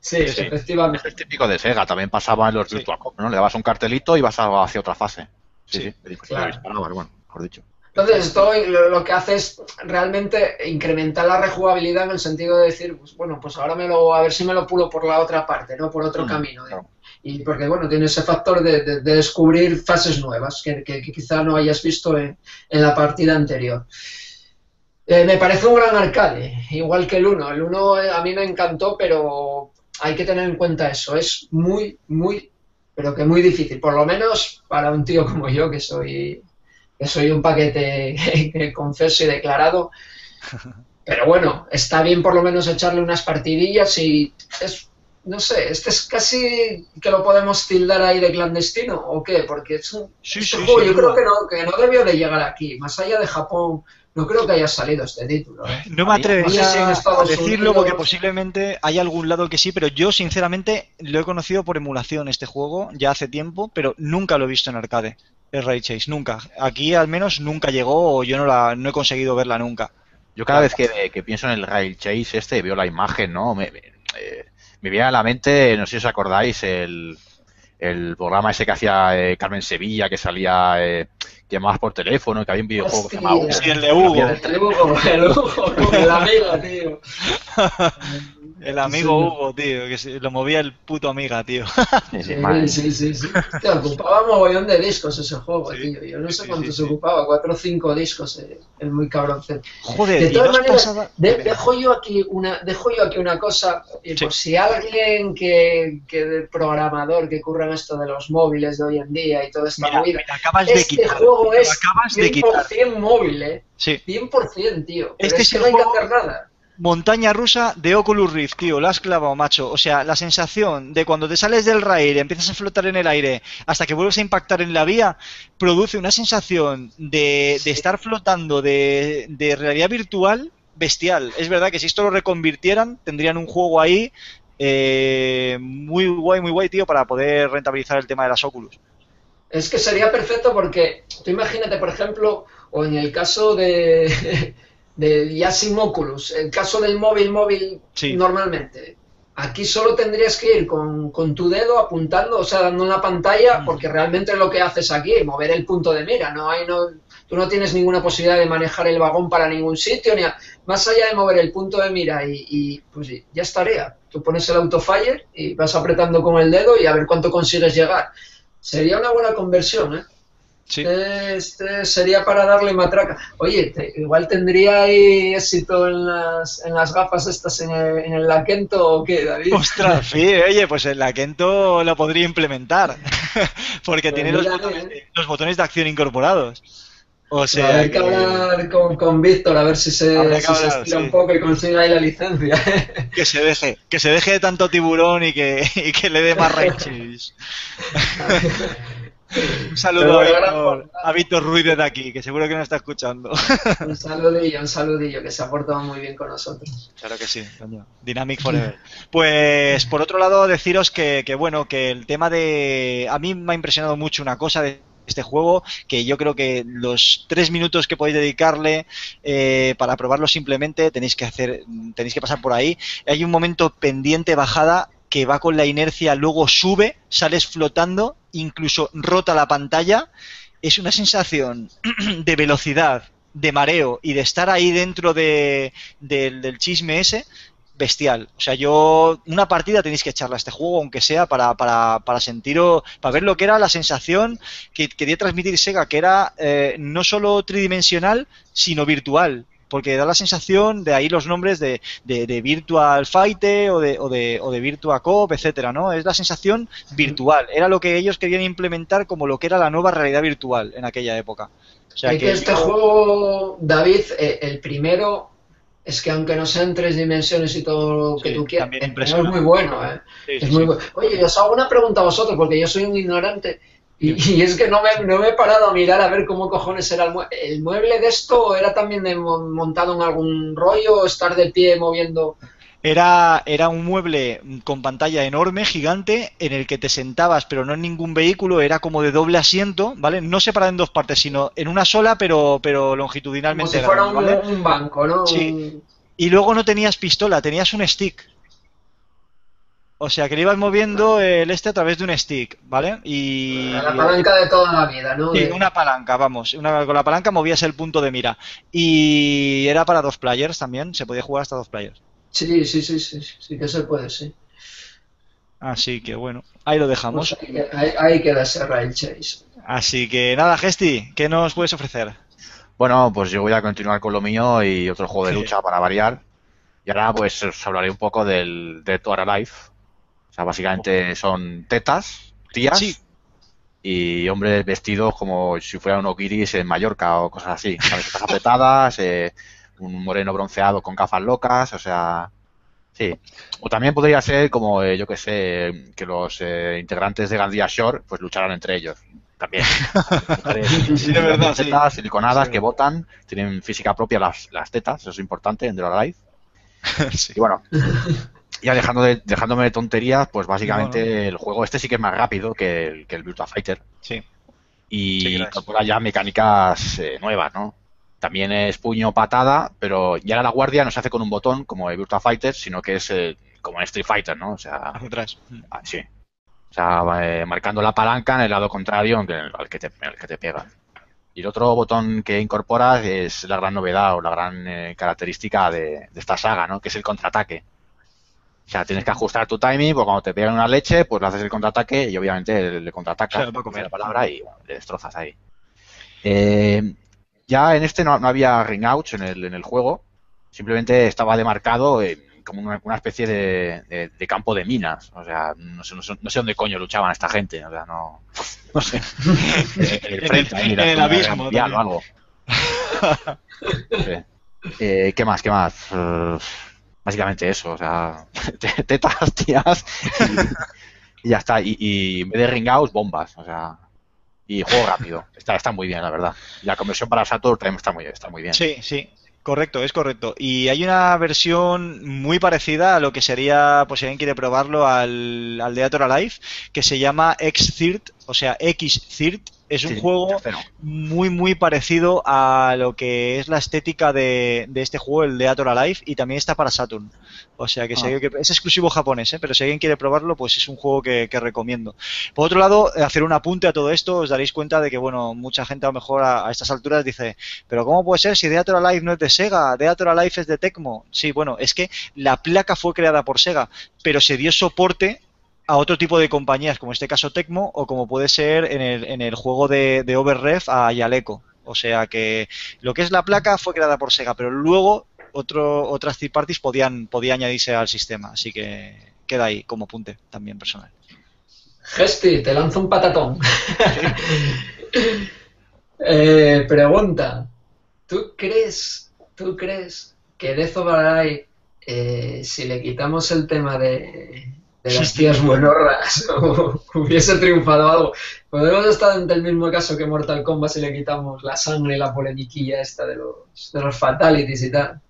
Sí, efectivamente. Es típico de Sega, también pasaba en los Virtual Cop, ¿no? Le dabas un cartelito y vas hacia otra fase. Sí, sí, claro. bueno, mejor dicho. Entonces, esto lo, que hace es realmente incrementar la rejugabilidad en el sentido de decir, pues bueno, pues ahora me lo, a ver si me lo pulo por la otra parte, ¿no? Por otro mm, camino. Y porque, bueno, tiene ese factor de, descubrir fases nuevas que, quizá no hayas visto en, la partida anterior. Eh, me parece un gran arcade, igual que el 1. El 1 eh, a mí me encantó, pero hay que tener en cuenta eso. Es muy, muy, pero que muy difícil. Por lo menos para un tío como yo, que soy, que soy un paquete que confeso y declarado. Pero bueno, está bien por lo menos echarle unas partidillas y es no sé, este es casi que lo podemos tildar ahí de clandestino o qué, porque es un, juego, yo creo que no, que no debió de llegar aquí, más allá de Japón, no creo que haya salido este título. ¿eh? No me atrevería a decirlo porque posiblemente hay algún lado que sí, pero yo sinceramente lo he conocido por emulación este juego ya hace tiempo, pero nunca lo he visto en arcade. El Ray Chase, nunca. Aquí al menos nunca llegó o yo no, la, no he conseguido verla nunca. Yo cada vez que, pienso en el Rail Chase este veo la imagen, ¿no? Me, eh, me viene a la mente, no sé si os acordáis, el, el programa ese que hacía eh, Carmen Sevilla, que salía, eh, que llamabas por teléfono, que había un videojuego que se llamaba Sí, el de Hugo. El de Hugo, el Hugo, el amigo, tío. El amigo Hugo, tío, que se, lo movía el puto amiga, tío. Sí, sí, sí. sí, ocupaba mogollón de discos ese juego, tío. Yo no sé cuántos ocupaba, cuatro o cinco discos, eh, el muy cabrón. Joder, de todas maneras, dejo, yo aquí una, dejo yo aquí una cosa, y por si alguien que, que de programador que curra en esto de los móviles de hoy en día y toda esta mira, movida, acabas este de quitar, juego es acabas 100% de quitar. móvil, ¿eh? Sí. 100%, tío. Pero Este es que el no hay que juego- hacer nada. Montaña rusa de Oculus Rift, tío, la has clavado, macho. O sea, la sensación de cuando te sales del rail, empiezas a flotar en el aire, hasta que vuelves a impactar en la vía, produce una sensación de, de estar flotando de, de realidad virtual bestial. Es verdad que si esto lo reconvirtieran, tendrían un juego ahí eh, muy guay, muy guay, tío, para poder rentabilizar el tema de las Oculus. Es que sería perfecto porque tú imagínate, por ejemplo, o en el caso de, de ya sin Oculus, el caso del móvil móvil Sí. normalmente. Aquí solo tendrías que ir con, con tu dedo apuntando, o sea, dando en la pantalla, Mm. porque realmente es lo que haces aquí, mover el punto de mira. No hay, no, tú no tienes ninguna posibilidad de manejar el vagón para ningún sitio, ni a- más allá de mover el punto de mira y, y, pues ya estaría. Tú pones el autofire y vas apretando con el dedo y a ver cuánto consigues llegar. Sería una buena conversión, ¿eh? Sí. Este sería para darle matraca. Oye, te- igual tendría ahí éxito en las, en las gafas estas en el, en el Laquento o qué, David. Ostras, sí, oye, pues el Kento lo podría implementar. Porque Pues tiene los botones, eh. los botones de acción incorporados. O sea, Habrá que hablar con, con Víctor a ver si se, si se hablar, estira sí. un poco y consigue ahí la licencia. que se deje, que se deje de tanto tiburón y que, y que le dé más rechis. Un saludo a Víctor, a Víctor Ruiz desde aquí, que seguro que nos está escuchando. un saludillo, un saludillo, que se ha portado muy bien con nosotros. Claro que sí, coño. Dynamic Forever. Pues por otro lado, deciros que, que, bueno, que el tema de. A mí me ha impresionado mucho una cosa de este juego, que yo creo que los tres minutos que podéis dedicarle eh, para probarlo simplemente tenéis que hacer, tenéis que pasar por ahí. Hay un momento pendiente bajada que va con la inercia, luego sube, sales flotando, incluso rota la pantalla. Es una sensación de velocidad, de mareo y de estar ahí dentro de, del- del chisme ese bestial. O sea, yo una partida tenéis que echarla a este juego, aunque sea para, para, para sentiros, para ver lo que era la sensación que quería transmitir Sega, que era eh, no solo tridimensional, sino virtual. Porque da la sensación de ahí los nombres de, de, de Virtual Fighter o de, o de, o de Virtua Cop, etcétera, ¿no? Es la sensación virtual. Era lo que ellos querían implementar como lo que era la nueva realidad virtual en aquella época. O sea Hay que, este yo- juego, David, eh, el primero, es que aunque no sea en tres dimensiones y todo lo que Sí, tú quieras, es muy bueno, ¿eh? Sí, Es sí, muy bueno. Oye, os hago una pregunta a vosotros, porque yo soy un ignorante. Y, y es que no me, no me he parado a mirar a ver cómo cojones era el mueble. ¿El mueble de esto era también de mon- montado en algún rollo o estar de pie moviendo? Era, era un mueble con pantalla enorme, gigante, en el que te sentabas, pero no en ningún vehículo, era como de doble asiento, ¿vale? No separado en dos partes, sino en una sola, pero, pero Como longitudinalmente si fuera un, grande, ¿vale? un banco, ¿no? Sí. Y luego no tenías pistola, tenías un stick. O sea que le ibas moviendo el este a través de un stick, ¿vale? Y La palanca de toda la vida, ¿no? Sí, una palanca, vamos. Una, con la palanca movías el punto de mira. Y era para dos players también, se podía jugar hasta dos players. Sí, sí, sí, sí, sí, sí que se puede, sí. Así que bueno, ahí lo dejamos. Pues ahí, ahí- ahí queda ese Rail Chase. Así que nada, Gesti, ¿qué nos puedes ofrecer? Bueno, pues yo voy a continuar con lo mío y otro juego de Sí. lucha para variar. Y ahora pues os hablaré un poco del Dead or Alive, O sea, básicamente son tetas, tías, y hombres vestidos como si fueran unos guiris en Mallorca o cosas así. Camisetas apretadas, eh, un moreno bronceado con gafas locas, o sea, sí. O también podría ser como, eh, yo que sé, que los eh, integrantes de Gandía Shore pues lucharan entre ellos. También. sí, de verdad, tetas, siliconadas que votan, tienen física propia las, las tetas, eso es importante en The Life. sí. Y bueno, ya dejando de, dejándome de tonterías, pues básicamente el juego este sí que es más rápido que el, que el Virtua Fighter. Sí. Y incorpora ya mecánicas eh, nuevas, ¿no? También es puño patada, pero ya la guardia no se hace con un botón como el Virtua Fighter, sino que es eh, como en Street Fighter, ¿no? O sea, atrás. Ah, sí. O sea, eh, marcando la palanca en el lado contrario al que te, que te pega. Y el otro botón que incorpora es la gran novedad o la gran característica de, de, esta saga, ¿no? Que es el contraataque. O sea, tienes que ajustar tu timing, porque cuando te pegan una leche, pues le haces el contraataque y obviamente le contraatacas la palabra y le destrozas ahí. Eh, ya en este no, había ring outs en el, en el juego, simplemente estaba demarcado como una, especie de, campo de minas. O sea, no sé, no sé, dónde coño luchaban esta gente. O sea, no, no sé. en el frente, ahí, en el abismo. O algo. Eh, ¿Qué más? ¿Qué más? básicamente eso, o sea, tetas, tías y, ya está. Y, en vez de ringaos, bombas, o sea, y juego rápido. Está, está muy bien, la verdad. La conversión para Saturn también está muy, está muy bien. Sí, sí. Correcto, es correcto. Y hay una versión muy parecida a lo que sería, pues si alguien quiere probarlo, al, al Alive, que se llama X-Thirt, o sea, X-Thirt, es un juego muy, muy parecido a lo que es la estética de, este juego, el de Ator Alive, y también está para Saturn. O sea que, ah. es exclusivo japonés, ¿eh? pero si alguien quiere probarlo, pues es un juego que, recomiendo. Por otro lado, hacer un apunte a todo esto, os daréis cuenta de que, bueno, mucha gente a lo mejor a, estas alturas dice, pero ¿cómo puede ser si Deator Alive no es de Sega? Deator Alive es de Tecmo. Sí, bueno, es que la placa fue creada por Sega, pero se dio soporte a otro tipo de compañías, como en este caso Tecmo, o como puede ser en el, en el juego de, de Overref a Yaleco. O sea que lo que es la placa fue creada por Sega, pero luego otro, otras third parties podían, podían añadirse al sistema. Así que queda ahí como punte también personal. Gesti, te lanzo un patatón. Eh, pregunta, ¿tú crees, tú crees que Death of eh, si le quitamos el tema de, de las tías buenorras o hubiese triunfado algo. Podemos estar ante el mismo caso que Mortal Kombat si le quitamos la sangre y la polemiquilla esta de los, de los fatalities y tal.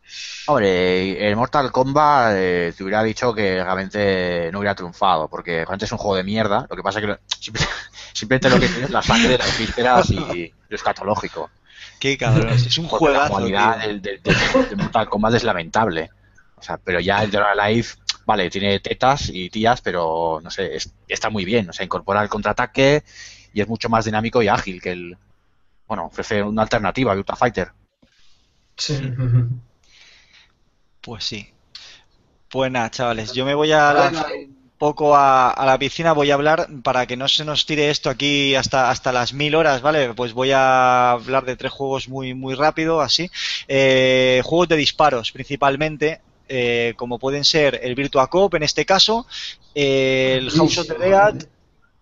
Hombre, en Mortal Kombat eh, te hubiera dicho que realmente no hubiera triunfado, porque realmente es un juego de mierda. Lo que pasa es que simplemente, lo que tiene es la sangre, las vísceras y lo escatológico. Qué cabrón, es un juego. La cualidad de, Mortal Kombat es lamentable. O sea, pero ya el de Life vale, tiene tetas y tías, pero no sé, está muy bien. O sea, incorpora el contraataque y es mucho más dinámico y ágil que el. Bueno, ofrece una alternativa a Utah Fighter. Sí. Pues sí. Pues nada, chavales, yo me voy a lanzar un poco a, la piscina, voy a hablar para que no se nos tire esto aquí hasta, hasta las mil horas, ¿vale? Pues voy a hablar de tres juegos muy, muy rápido, así. Eh, juegos de disparos, principalmente. Eh, como pueden ser el Virtua Cop en este caso, el House of the Dead,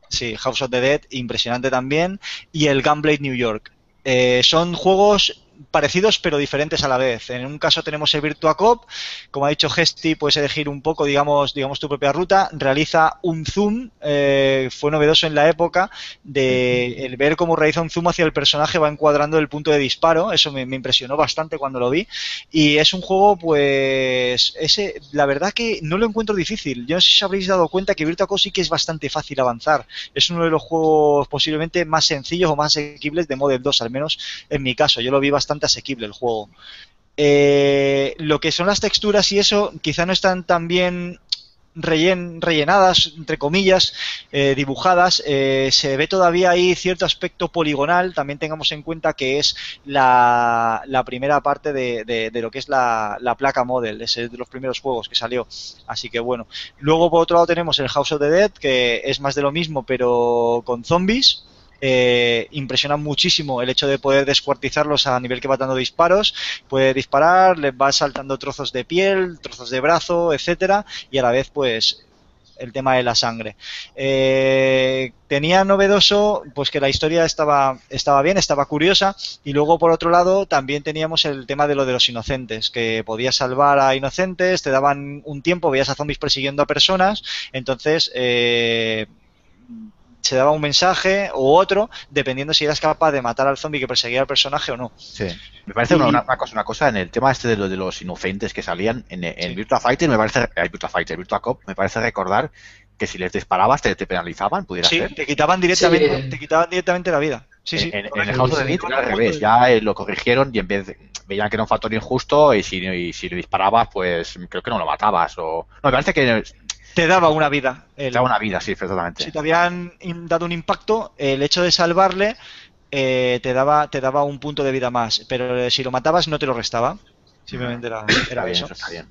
sí, House of the Dead, impresionante también, y el Gunblade New York. Eh, son juegos parecidos pero diferentes a la vez. En un caso tenemos el Virtua Cop, como ha dicho Gesti, puedes elegir un poco, digamos, digamos tu propia ruta, realiza un zoom, eh, fue novedoso en la época, de el ver cómo realiza un zoom hacia el personaje, va encuadrando el punto de disparo, eso me, impresionó bastante cuando lo vi, y es un juego, pues, ese, la verdad que no lo encuentro difícil, yo no sé si os habréis dado cuenta que Virtua Cop sí que es bastante fácil avanzar, es uno de los juegos posiblemente más sencillos o más asequibles de Model 2, al menos en mi caso, yo lo vi bastante bastante asequible el juego. Eh, lo que son las texturas y eso, quizá no están tan bien rellenadas, entre comillas, eh, dibujadas, eh, se ve todavía ahí cierto aspecto poligonal. También tengamos en cuenta que es la, primera parte de, lo que es la, la, placa model, es de los primeros juegos que salió. Así que bueno. Luego, por otro lado, tenemos el House of the Dead, que es más de lo mismo, pero con zombies. Eh, impresiona muchísimo el hecho de poder descuartizarlos a nivel que va dando disparos. Puede disparar, les va saltando trozos de piel, trozos de brazo, etcétera, y a la vez, pues el tema de la sangre. Eh, tenía novedoso pues que la historia estaba, estaba bien, estaba curiosa y luego por otro lado también teníamos el tema de lo de los inocentes, que podías salvar a inocentes, te daban un tiempo, veías a zombies persiguiendo a personas, entonces eh, se daba un mensaje u otro, dependiendo si eras capaz de matar al zombie que perseguía al personaje o no. Sí. Me parece una, cosa, una cosa en el tema este de, lo, de los inocentes que salían en, en Virtua Fighter, me parece, hay Virtua Fighter, Virtua Cop, me parece recordar que si les disparabas te, penalizaban, pudiera sí, ser. te quitaban directamente, te quitaban directamente la vida. Sí, sí. En, el House of the Dead era al revés, ya eh, lo corrigieron y en vez de, veían que era un factor injusto y si, y si le disparabas, pues creo que no lo matabas o... No, me parece que te daba una vida. te daba una vida, sí, perfectamente. Si te habían dado un impacto, el hecho de salvarle eh, te, daba, te daba un punto de vida más. Pero eh, si lo matabas, no te lo restaba. Simplemente era, era eso. Está bien.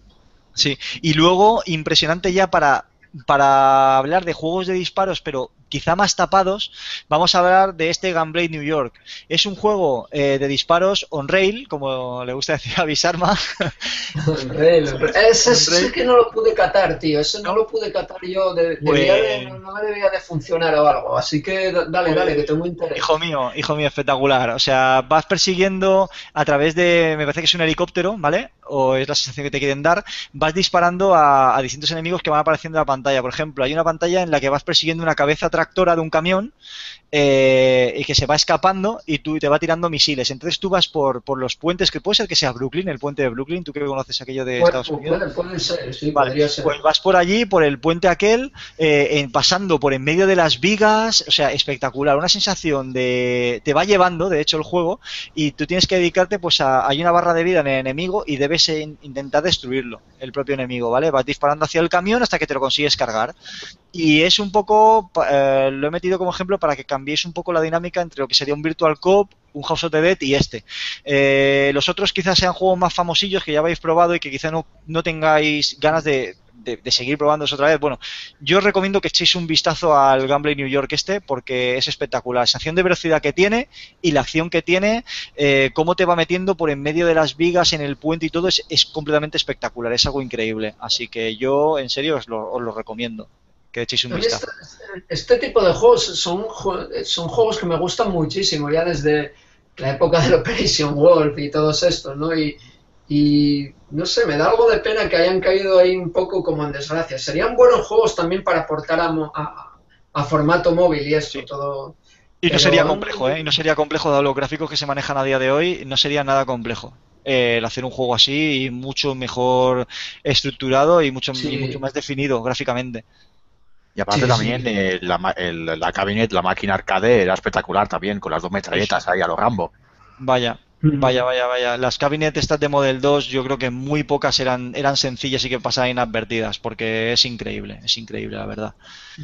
Sí, y luego, impresionante ya para, para hablar de juegos de disparos, pero quizá más tapados, vamos a hablar de este Gunblade New York. Es un juego eh, de disparos on-rail, como le gusta decir a Bisarma. On-rail. Ese es que no lo pude catar, tío. Ese no lo pude catar yo. De, no me debía de funcionar o algo. Así que dale, dale, que tengo interés. Hijo mío, hijo mío, espectacular. O sea, vas persiguiendo a través de, me parece que es un helicóptero, ¿vale? O es la sensación que te quieren dar. Vas disparando a, a distintos enemigos que van apareciendo en la pantalla. Por ejemplo, hay una pantalla en la que vas persiguiendo una cabeza tractora de un camión eh, y que se va escapando y tú te va tirando misiles. Entonces tú vas por, por los puentes, que puede ser que sea Brooklyn, el puente de Brooklyn, tú que conoces aquello de Estados Unidos. Puede, ser, sí, Pues vas por allí, por el puente aquel, eh, pasando por en medio de las vigas, o sea, espectacular, una sensación de... te va llevando, de hecho, el juego, y tú tienes que dedicarte, pues a, hay una barra de vida en el enemigo y debes intentar destruirlo, el propio enemigo, ¿vale? Vas disparando hacia el camión hasta que te lo consigues cargar. Y es un poco, eh, lo he metido como ejemplo para que cambiéis un poco la dinámica entre lo que sería un Virtual Cop, un House of the Dead y este. Eh, los otros quizás sean juegos más famosillos que ya habéis probado y que quizá no, no tengáis ganas de, de, seguir probándolos otra vez. Bueno, yo os recomiendo que echéis un vistazo al Gamble New York este porque es espectacular. La sensación de velocidad que tiene y la acción que tiene, eh, cómo te va metiendo por en medio de las vigas en el puente y todo es, es completamente espectacular, es algo increíble. Así que yo, en serio, os lo, os lo recomiendo que echéis un vistazo. Este, tipo de juegos son, son juegos que me gustan muchísimo, ya desde la época del Operation Wolf y todos estos, ¿no? Y, y no sé, me da algo de pena que hayan caído ahí un poco como en desgracia. Serían buenos juegos también para aportar a, a, formato móvil y eso, todo. Y no sería complejo, ¿eh? Y no sería complejo, dado los gráficos que se manejan a día de hoy, no sería nada complejo. Eh, el hacer un juego así y mucho mejor estructurado y mucho, y mucho más definido gráficamente. Y aparte también eh, la, el, la cabinet, la máquina arcade era espectacular también, con las dos metralletas ahí a los Rambo. Vaya, mm. Vaya, vaya, vaya. Las cabinet estas de Model 2 yo creo que muy pocas eran, eran sencillas y que pasaban inadvertidas, porque es increíble, es increíble la verdad. Mm.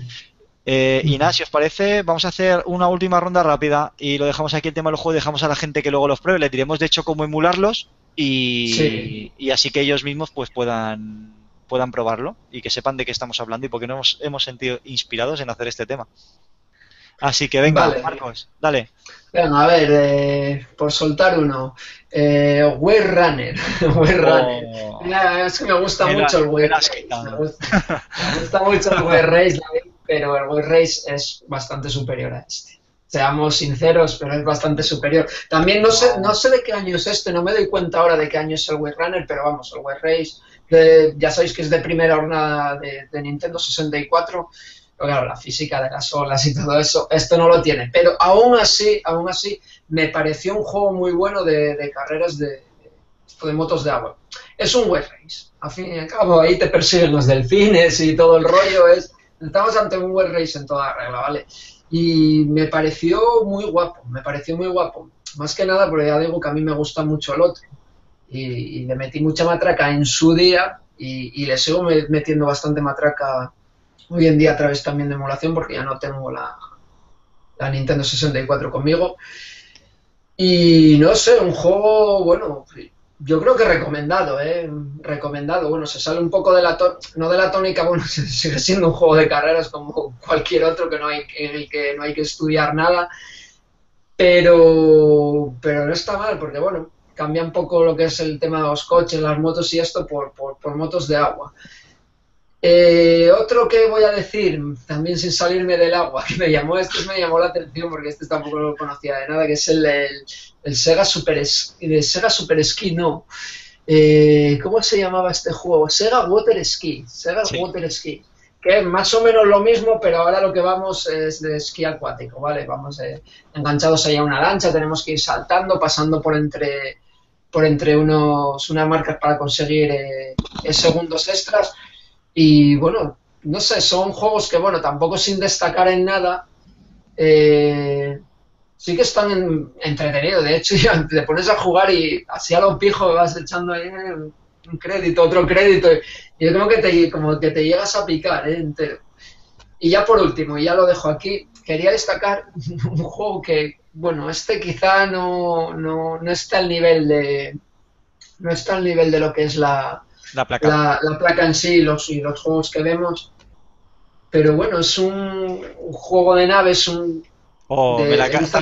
Eh, y nada, si os parece, vamos a hacer una última ronda rápida y lo dejamos aquí el tema del juego, dejamos a la gente que luego los pruebe, le diremos de hecho cómo emularlos y, y así que ellos mismos pues puedan puedan probarlo y que sepan de qué estamos hablando y porque nos hemos sentido inspirados en hacer este tema. Así que venga, Marcos, dale. Venga, a ver, eh, por soltar uno. Eh, Way Runner. Way Runner. Oh. es que me gusta mucho el Way Race. Me gusta, mucho el Way Race, pero el Way Race es bastante superior a este. Seamos sinceros, pero es bastante superior. También no sé, no sé de qué año es este, no me doy cuenta ahora de qué año es el Way Runner, pero vamos, el Way Race ya sabéis que es de primera jornada de, Nintendo 64, pero claro, la física de las olas y todo eso, esto no lo tiene. Pero aún así, aún así, me pareció un juego muy bueno de, carreras de, de, motos de agua. Es un web race. Al fin y al cabo, ahí te persiguen los delfines y todo el rollo. Es, estamos ante un web race en toda regla, ¿vale? Y me pareció muy guapo, me pareció muy guapo. Más que nada porque ya digo que a mí me gusta mucho el otro y, le metí mucha matraca en su día y, le sigo metiendo bastante matraca hoy en día a través también de emulación porque ya no tengo la, la Nintendo 64 conmigo. Y no sé, un juego, bueno, yo creo que recomendado, ¿eh? Recomendado. Bueno, se sale un poco de la, no de la tónica, bueno, sigue siendo un juego de carreras como cualquier otro que no hay, en el que no hay que estudiar nada. Pero, pero no está mal, porque bueno, cambia un poco lo que es el tema de los coches, las motos y esto por, por, motos de agua. Eh, otro que voy a decir, también sin salirme del agua, que me llamó, este me llamó la atención porque este tampoco lo conocía de nada, que es el, el, Sega Super el Sega Super Ski, no. Eh, ¿Cómo se llamaba este juego? Sega Water Ski. Sega Water Ski. Que es más o menos lo mismo, pero ahora lo que vamos es de esquí acuático, ¿vale? Vamos eh, enganchados ahí a una lancha, tenemos que ir saltando, pasando por entre por entre unos unas marcas para conseguir eh, segundos extras. Y bueno, no sé, son juegos que, bueno, tampoco sin destacar en nada, eh, sí que están entretenidos. De hecho, ya te pones a jugar y así a lo pijo vas echando ahí un crédito, otro crédito, y yo creo que te, como que te llegas a picar ¿eh? entero. Y ya por último, y ya lo dejo aquí, quería destacar un juego que, bueno, este quizá no, no, no está al nivel de no está al nivel de lo que es la, la placa. La, placa en sí los, y los juegos que vemos. Pero bueno, es un, juego de naves, un... Oh, me la este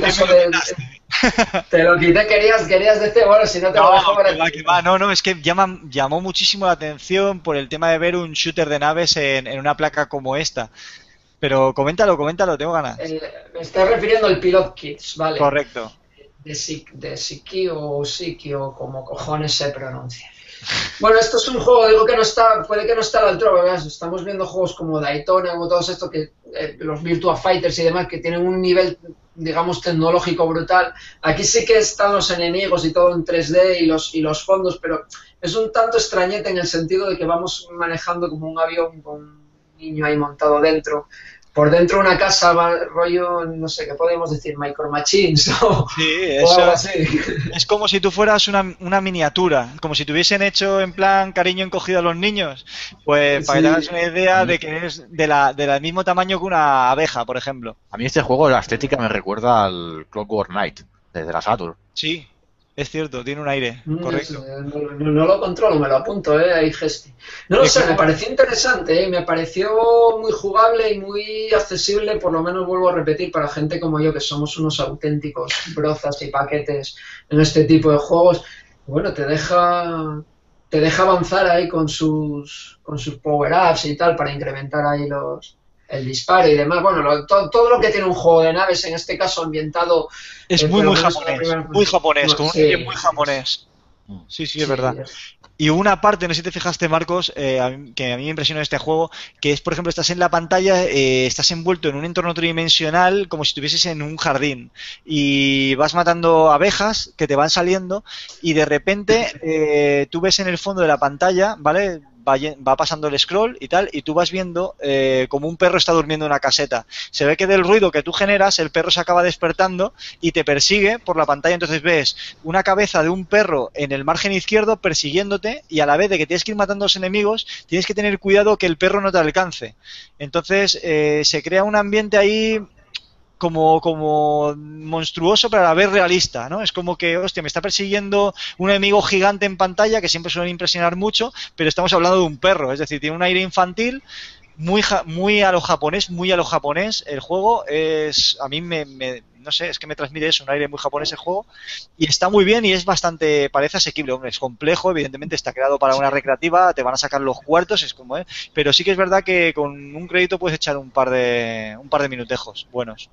Te lo quité, querías, querías decir, bueno, si no te lo dejo para No, no, es que llama, llamó muchísimo la atención por el tema de ver un shooter de naves en, en una placa como esta. Pero coméntalo, coméntalo, tengo ganas. Eh, me estoy refiriendo al Pilot Kits, ¿vale? Correcto. De, de Siki o Siki o como cojones se pronuncia. Bueno, esto es un juego, digo que no está, puede que no esté a la altura, ¿verdad? estamos viendo juegos como Daytona, como todos estos, que eh, los Virtua Fighters y demás, que tienen un nivel, digamos, tecnológico brutal. Aquí sí que están los enemigos y todo en 3D y los, y los fondos, pero es un tanto extrañete en el sentido de que vamos manejando como un avión con un niño ahí montado dentro por dentro de una casa rollo, no sé, ¿qué podemos decir? Micro Machines o, sí, algo así. Es como si tú fueras una, una, miniatura, como si te hubiesen hecho en plan cariño encogido a los niños. Pues para que te hagas una idea de que es de la, del mismo tamaño que una abeja, por ejemplo. A mí este juego, la estética me recuerda al Clockwork Knight, desde la Saturn. Sí, es cierto, tiene un aire, correcto. No, lo controlo, me lo apunto, ¿eh? Ahí gesti. No lo sé, me pareció interesante, ¿eh? me pareció muy jugable y muy accesible, por lo menos vuelvo a repetir, para gente como yo, que somos unos auténticos brozas y paquetes en este tipo de juegos. Bueno, te deja te deja avanzar ahí con sus, con sus power-ups y tal para incrementar ahí los, el disparo y demás. Bueno, todo, lo que tiene un juego de naves, en este caso ambientado. Es muy, muy japonés, muy japonés, un muy japonés. Sí, sí, es verdad. Y una parte, no sé si te fijaste, Marcos, eh, que a mí me impresionó este juego, que es, por ejemplo, estás en la pantalla, eh, estás envuelto en un entorno tridimensional como si estuvieses en un jardín y vas matando abejas que te van saliendo y de repente eh, tú ves en el fondo de la pantalla, ¿vale? Va, pasando el scroll y tal, y tú vas viendo eh, como un perro está durmiendo en una caseta. Se ve que del ruido que tú generas, el perro se acaba despertando y te persigue por la pantalla. Entonces ves una cabeza de un perro en el margen izquierdo persiguiéndote y a la vez de que tienes que ir matando a los enemigos, tienes que tener cuidado que el perro no te alcance. Entonces eh, se crea un ambiente ahí como, como monstruoso, pero a la vez realista, ¿no? Es como que, hostia, me está persiguiendo un enemigo gigante en pantalla que siempre suele impresionar mucho, pero estamos hablando de un perro, es decir, tiene un aire infantil, muy, muy a lo japonés, muy a lo japonés. El juego es, a mí me, no sé, es que me transmite eso, un aire muy japonés el juego, y está muy bien y es bastante, parece asequible, hombre, es complejo, evidentemente está creado para una recreativa, te van a sacar los cuartos, es como, ¿eh? pero sí que es verdad que con un crédito puedes echar un par de, un par de minutejos buenos.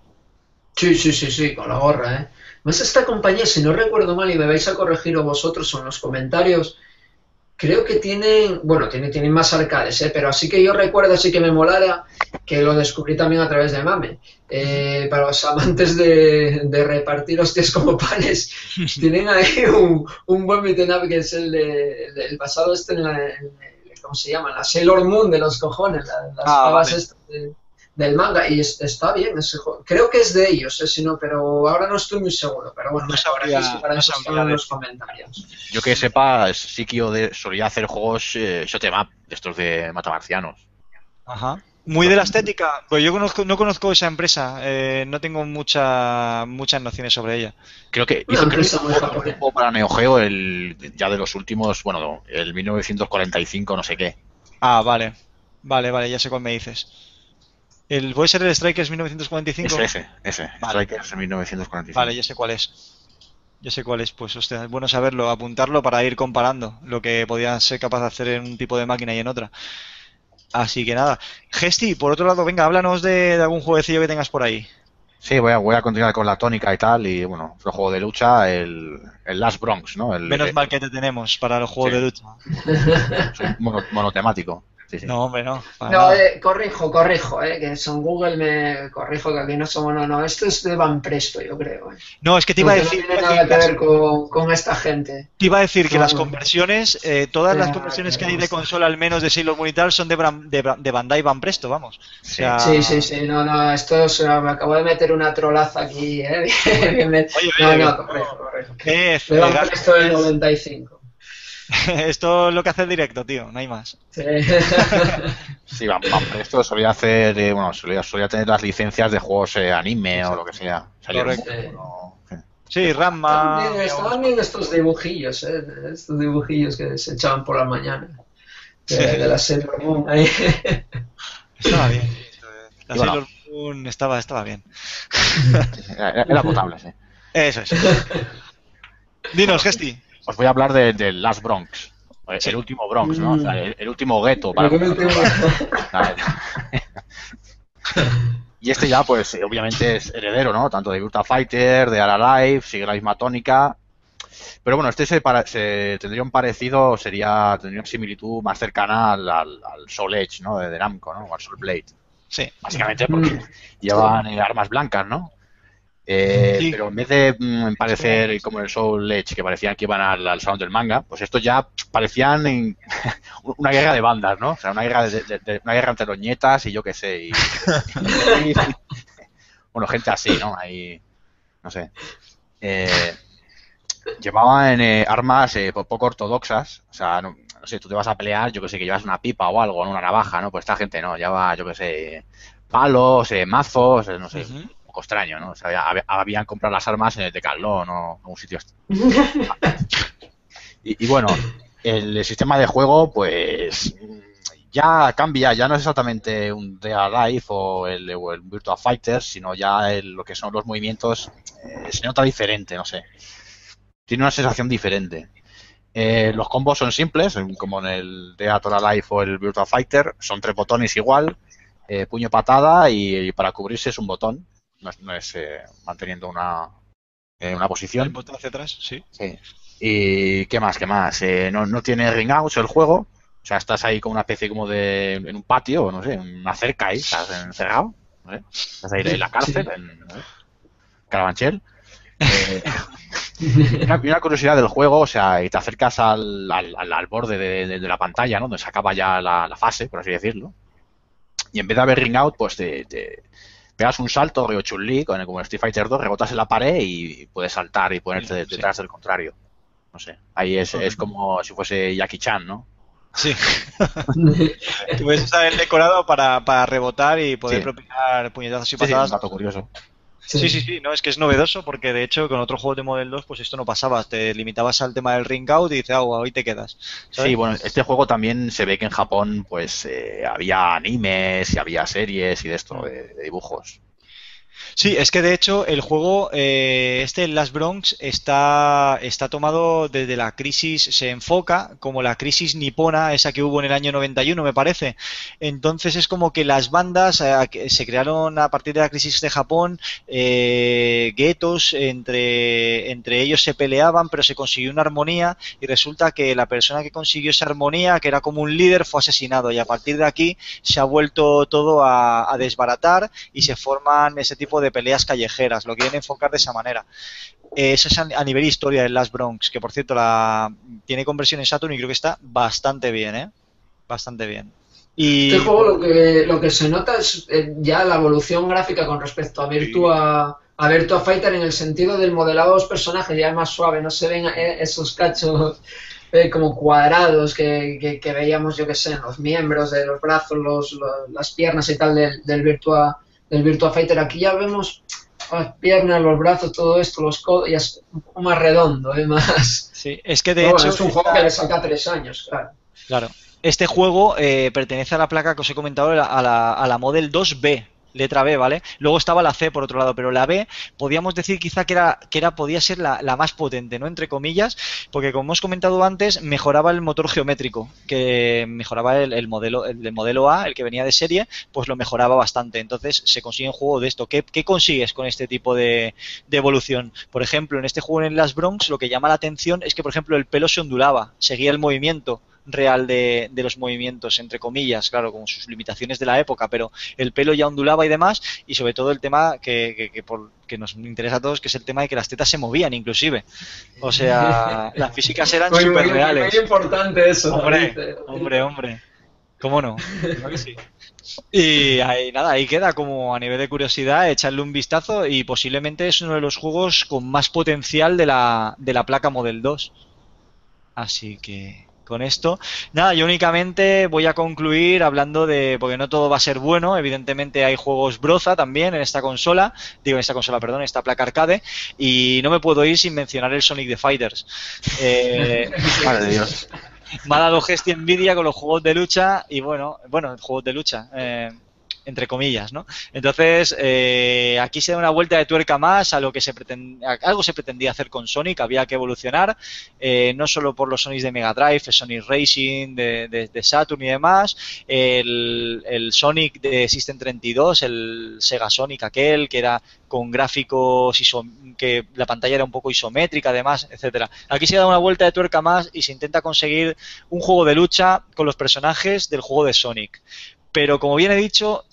Sí, sí, sí, sí, con la gorra, ¿eh? Más esta compañía, si no recuerdo mal y me vais a corregir vosotros en los comentarios, creo que tienen, bueno, tienen, tienen más arcades, ¿eh? pero así que yo recuerdo, así que me molara, que lo descubrí también a través de Mame. Eh, para los amantes de, repartir hostias como panes, tienen ahí un, un buen beat'em que es el, de, el basado este en la, ¿cómo se llama? La Sailor Moon de los cojones, las ah, estas del manga y está bien ese juego. Creo que es de ellos, eh, no, pero ahora no estoy muy seguro. Pero bueno, no sabría, para eso están los comentarios. Yo que sepa, Sikio de, solía hacer juegos eh, shoot up, estos de matamarcianos. Ajá. Muy de la estética. Pues yo conozco, no conozco esa empresa, eh, no tengo mucha, muchas nociones sobre ella. Creo que hizo un juego para Neo Geo, el, ya de los últimos, bueno, el 1945, no sé qué. Ah, vale. Vale, vale, ya sé cuál me dices. ¿El ¿Puede ser el Strikers 1945? Ese, ese, vale. Strikers 1945. Vale, ya sé cuál es. Ya sé cuál es, pues hostia, es bueno saberlo, apuntarlo para ir comparando lo que podía ser capaz de hacer en un tipo de máquina y en otra. Así que nada. Gesti, por otro lado, venga, háblanos de, de algún jueguecillo que tengas por ahí. Sí, voy a, voy a continuar con la tónica y tal. Y bueno, otro juego de lucha, el, el Last Bronx, ¿no? El, Menos mal que te tenemos para los juegos de lucha. monotemático. No, hombre, no. No, eh, corrijo, corrijo, eh, que son Google me corrijo que aquí no somos, no, no, esto es de Van Presto, yo creo. Eh. No, es que te iba a decir... No tiene nada que ver con, esta gente. Te iba a decir que las conversiones, eh, todas las conversiones que hay de consola al menos de Sailor Moon y tal son de, de, de Bandai Van Presto, vamos. Sí, sí, sí, no, no, esto es, me acabo de meter una trolaza aquí, eh. Oye, no, no, corrijo, corrijo. De Van Presto del 95. Esto es lo que hace el directo, tío, no hay más. Sí, sí esto solía hacer, eh, bueno, solía, tener las licencias de juegos eh, anime o lo que sea. Sí, Ramma. Estaban bien estos dibujillos, eh, estos dibujillos que se echaban por la mañana. De, la Sailor Moon. Ahí. Estaba bien. La Sailor Moon estaba, estaba bien. Era, potable, sí. Eso es. Dinos, Gesti os voy a hablar del de Last Bronx. El último Bronx, ¿no? el, último gueto. y este ya, pues, obviamente es heredero, ¿no? Tanto de Virtua Fighter, de Alive, sigue la misma tónica. Pero bueno, este se, tendría un parecido, sería tendría una similitud más cercana al, Soul Edge, ¿no? De, Namco, ¿no? O al Soul Blade. Sí. Básicamente porque mm. llevan eh, armas blancas, ¿no? Eh, pero en vez de mm, parecer como el Soul Edge, que parecían que iban al, salón del manga, pues estos ya parecían en una guerra de bandas, ¿no? O sea, una guerra, de, una guerra entre los nietas y yo qué sé. Y, bueno, gente así, ¿no? Ahí, no sé. Eh, llevaban eh, armas poco ortodoxas, o sea, no, sé, tú te vas a pelear, yo que sé, que llevas una pipa o algo, una navaja, ¿no? Pues esta gente no, lleva, yo que sé, palos, mazos, no sé extraño, ¿no? O sea, habían comprado las armas en el Decathlon o en un sitio. y, y, bueno, el, sistema de juego, pues ya cambia, ya no es exactamente un Real Life o el, o el Virtua Fighter, sino ya lo que son los movimientos eh, se nota diferente, no sé. Tiene una sensación diferente. Eh, los combos son simples, como en el Theater Life o el Virtua Fighter, son tres botones igual, eh, puño patada y, para cubrirse es un botón no, es eh, manteniendo una, eh, una posición. botón hacia atrás, sí. Sí. ¿Y qué más? ¿Qué más? Eh, no, no tiene ring outs el juego. O sea, estás ahí como una especie como de... en un patio, no sé, una cerca ahí, estás encerrado. ¿no Estás ahí en la cárcel, en Carabanchel. y una, curiosidad del juego, o sea, y te acercas al, al, al borde de, de, la pantalla, ¿no? Donde se acaba ya la, la, fase, por así decirlo. Y en vez de haber ring out, pues te, te, pegas un salto, con el, como Street Fighter 2, rebotas en la pared y puedes saltar y ponerte detrás del contrario. No sé, ahí es, es como si fuese Jackie Chan, ¿no? Sí. Tú puedes usar el decorado para, para rebotar y poder propinar puñetazos y patadas. Sí, un dato curioso. Sí. sí, sí, no, es que es novedoso porque de hecho con otro juego de Model 2 pues esto no pasaba, te limitabas al tema del ring out y dices, ah, ahí te quedas. Sí, bueno, este juego también se ve que en Japón pues eh, había animes y había series y de esto, de dibujos. Sí, es que de hecho el juego, eh, este Last Bronx, está, está tomado desde la crisis, se enfoca como la crisis nipona, esa que hubo en el año 91, me parece. Entonces es como que las bandas eh, se crearon a partir de la crisis de Japón, eh, guetos, entre, entre ellos se peleaban, pero se consiguió una armonía y resulta que la persona que consiguió esa armonía, que era como un líder, fue asesinado y a partir de aquí se ha vuelto todo a, a desbaratar y se forman ese tipo de peleas callejeras, lo quieren enfocar de esa manera. Eh, eso es a, nivel historia de Last Bronx, que por cierto la tiene conversión en Saturn y creo que está bastante bien, ¿eh? Bastante bien. Y... Este juego lo que, lo que se nota es eh, ya la evolución gráfica con respecto a Virtua, a Virtua Fighter en el sentido del modelado de los personajes, ya es más suave, no se ven eh, esos cachos como cuadrados que, veíamos, yo que sé, en los miembros de los brazos, los, las piernas y tal del, del Virtua del Virtua Fighter. Aquí ya vemos las piernas, los brazos, todo esto, los codos, ya es un poco más redondo, ¿eh? más. Sí, es que de hecho. es un juego que le saca tres años, claro. Claro. Este juego eh, pertenece a la placa que os he comentado, a la, a la Model 2B, letra B, ¿vale? Luego estaba la C por otro lado, pero la B podíamos decir quizá que era, que era podía ser la, más potente, ¿no? Entre comillas, porque como hemos comentado antes, mejoraba el motor geométrico, que mejoraba el, modelo, el, modelo A, el que venía de serie, pues lo mejoraba bastante. Entonces se consigue un juego de esto. ¿Qué, consigues con este tipo de, de, evolución? Por ejemplo, en este juego en las Bronx, lo que llama la atención es que, por ejemplo, el pelo se ondulaba, seguía el movimiento real de, los movimientos, entre comillas, claro, con sus limitaciones de la época, pero el pelo ya ondulaba y demás, y sobre todo el tema que, que, por, que nos interesa a todos, que es el tema de que las tetas se movían inclusive. O sea, las físicas eran súper reales. Muy importante eso. Hombre, hombre, hombre. ¿Cómo no? Y ahí, nada, ahí queda como a nivel de curiosidad, echarle un vistazo y posiblemente es uno de los juegos con más potencial de la, de la placa Model 2. Así que con esto. Nada, yo únicamente voy a concluir hablando de, porque no todo va a ser bueno, evidentemente hay juegos broza también en esta consola, digo en esta consola, perdón, en esta placa arcade, y no me puedo ir sin mencionar el Sonic the Fighters. Eh, Madre Dios. Me ha dado gesti Nvidia con los juegos de lucha y bueno, bueno, juegos de lucha. Eh, entre comillas, ¿no? Entonces, eh, aquí se da una vuelta de tuerca más a lo que se pretendía, algo se pretendía hacer con Sonic, había que evolucionar, eh, no solo por los Sonics de Mega Drive, Sonic Racing de, Saturn y demás, el, Sonic de System 32, el Sega Sonic aquel, que era con gráficos que la pantalla era un poco isométrica además, etcétera. Aquí se da una vuelta de tuerca más y se intenta conseguir un juego de lucha con los personajes del juego de Sonic. Pero como bien he dicho,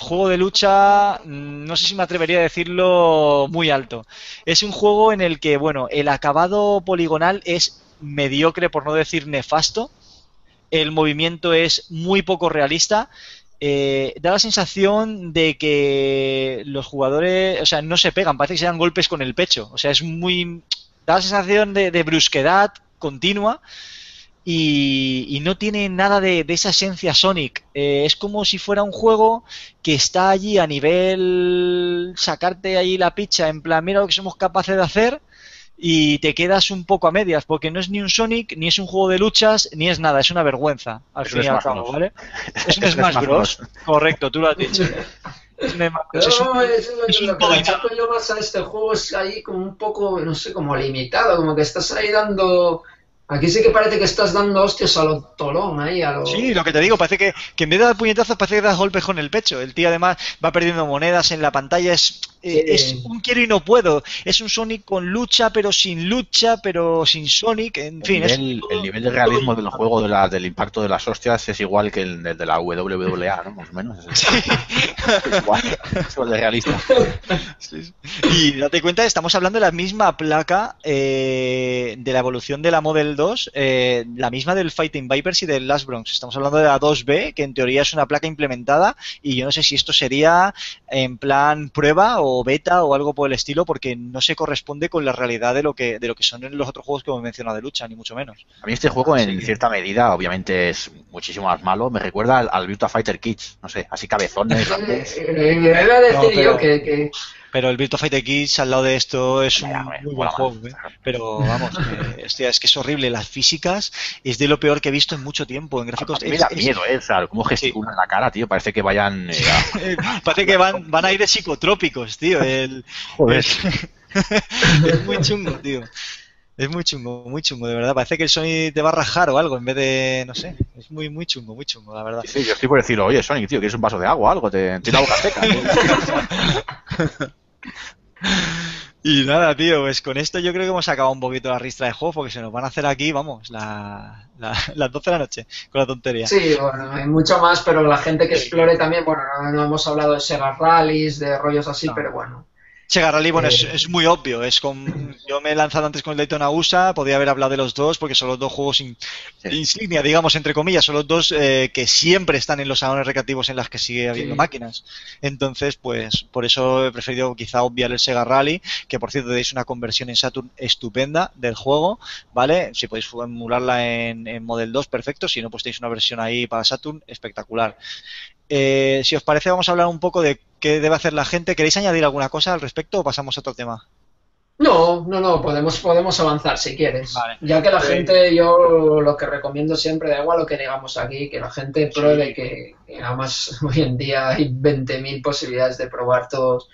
juego de lucha, mm, no sé si me atrevería a decirlo muy alto. Es un juego en el que, bueno, el acabado poligonal es mediocre, por no decir nefasto. El movimiento es muy poco realista. Eh, da la sensación de que los jugadores, o sea, no se pegan, parece que se dan golpes con el pecho. O sea, es muy. da la sensación de brusquedad continua y, no tiene nada de, esa esencia Sonic. Eh, es como si fuera un juego que está allí a nivel sacarte ahí la picha en plan, mira lo que somos capaces de hacer y te quedas un poco a medias, porque no es ni un Sonic, ni es un juego de luchas, ni es nada, es una vergüenza, al fin y al cabo, ¿vale? Es un Smash Bros. Correcto, tú lo has dicho. Es un, no, es, es, lo que yo más a este juego es ahí como un poco, no sé, como limitado, como que estás ahí dando Aquí sí que parece que estás dando hostias a lo tolón ahí, a lo... Sí, lo que te digo, parece que, que en vez de dar puñetazos parece que das golpes con el pecho. El tío además va perdiendo monedas en la pantalla, es eh, es un quiero y no puedo. Es un Sonic con lucha, pero sin lucha, pero sin Sonic. En fin, el, nivel de realismo del juego de la, del impacto de las hostias es igual que el, de la WWA, ¿no? Más o menos. Es, igual, es igual de realista. Y date cuenta, estamos hablando de la misma placa eh, de la evolución de la Model 2, eh, la misma del Fighting Vipers y del Last Bronx. Estamos hablando de la 2B, que en teoría es una placa implementada, y yo no sé si esto sería en plan prueba o beta o algo por el estilo porque no se corresponde con la realidad de lo que de lo que son los otros juegos que hemos mencionado de lucha ni mucho menos. A mí este juego en cierta medida obviamente es muchísimo más malo, me recuerda al, al Virtua Fighter Kids, no sé, así cabezones. Pero el Virtua Fighter Kids al lado de esto es un muy buen juego. ¿eh? Pero vamos, es que es horrible. Las físicas es de lo peor que he visto en mucho tiempo. En gráficos. me da miedo, ¿eh? O sea, cómo gesticulan la cara, tío. Parece que vayan. Eh, Parece que van, van a ir de psicotrópicos, tío. El, Joder. es muy chungo, tío. Es muy chungo, muy chungo, de verdad. Parece que el Sonic te va a rajar o algo en vez de, no sé. Es muy, muy chungo, muy chungo, la verdad. Sí, yo estoy por decirlo, oye, Sonic, tío, ¿quieres un vaso de agua o algo? Te tira boca seca. Y nada, tío, pues con esto yo creo que hemos acabado un poquito la ristra de juego porque se nos van a hacer aquí, vamos, la, las 12 de la noche con la tontería. Sí, bueno, hay mucho más, pero la gente que explore también, bueno, no, hemos hablado de Sega Rallies, de rollos así, pero bueno. Sega Rally, bueno, es, es, muy obvio. Es con, yo me he lanzado antes con el Daytona USA, podía haber hablado de los dos porque son los dos juegos insignia, digamos, entre comillas, son los dos eh, que siempre están en los salones recreativos en las que sigue habiendo máquinas. Entonces, pues, por eso he preferido quizá obviar el Sega Rally, que por cierto tenéis una conversión en Saturn estupenda del juego, ¿vale? Si podéis emularla en, en Model 2, perfecto. Si no, pues tenéis una versión ahí para Saturn espectacular. Eh, si os parece, vamos a hablar un poco de qué debe hacer la gente. ¿Queréis añadir alguna cosa al respecto o pasamos a otro tema? No, no, no, podemos, podemos avanzar si quieres. Ya que la gente, yo lo que recomiendo siempre, da igual lo que digamos aquí, que la gente pruebe que, que además hoy en día hay 20.000 posibilidades de probar todos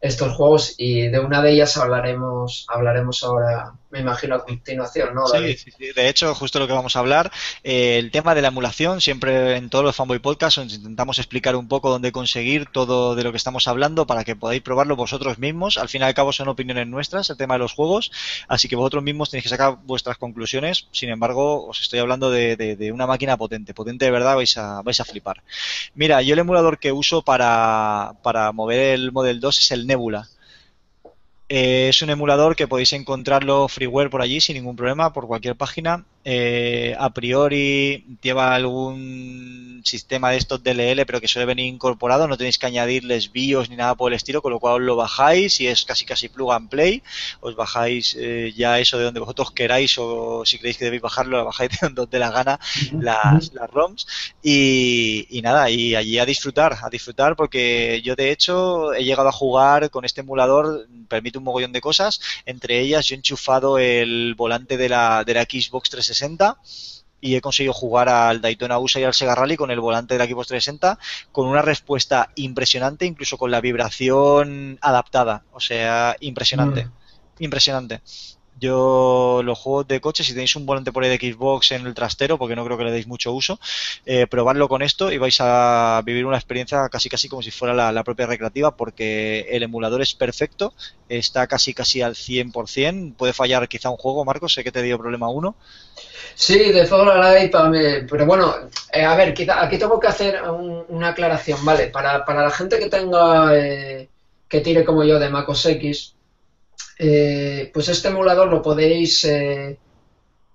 estos juegos y de una de ellas hablaremos hablaremos ahora me imagino a continuación ¿no? Sí, sí, sí, de hecho justo lo que vamos a hablar eh, el tema de la emulación siempre en todos los fanboy podcasts intentamos explicar un poco dónde conseguir todo de lo que estamos hablando para que podáis probarlo vosotros mismos. Al fin y al cabo son opiniones nuestras el tema de los juegos así que vosotros mismos tenéis que sacar vuestras conclusiones. Sin embargo os estoy hablando de, de una máquina potente potente de verdad vais a vais a flipar. Mira yo el emulador que uso para, para mover el Model 2 es el Nebula. Eh, es un emulador que podéis encontrarlo freeware por allí sin ningún problema, por cualquier página. Eh, a priori lleva algún sistema de estos DLL, pero que suele venir incorporado. No tenéis que añadirles BIOS ni nada por el estilo, con lo cual lo bajáis y es casi casi plug and play. Os bajáis eh, ya eso de donde vosotros queráis o si creéis que debéis bajarlo, lo bajáis de donde la gana las, las ROMs. Y, y, nada, y allí a disfrutar, a disfrutar porque yo de hecho he llegado a jugar con este emulador, permite un mogollón de cosas. Entre ellas yo he enchufado el volante de la, de la Xbox 360 y he conseguido jugar al Daytona USA y al Sega Rally con el volante de la Xbox 360 con una respuesta impresionante, incluso con la vibración adaptada. O sea, impresionante. Mm. Impresionante. Yo los juegos de coche, si tenéis un volante por ahí de Xbox en el trastero, porque no creo que le deis mucho uso, eh, probadlo con esto y vais a vivir una experiencia casi casi como si fuera la, propia recreativa, porque el emulador es perfecto, está casi casi al 100%, puede fallar quizá un juego, Marcos, sé que te dio problema uno. Sí, de Light, pero bueno, eh, a ver, quizá, aquí tengo que hacer una aclaración, ¿vale? Para, para la gente que tenga, eh, que tire como yo de MacOS X, eh, pues este emulador lo podéis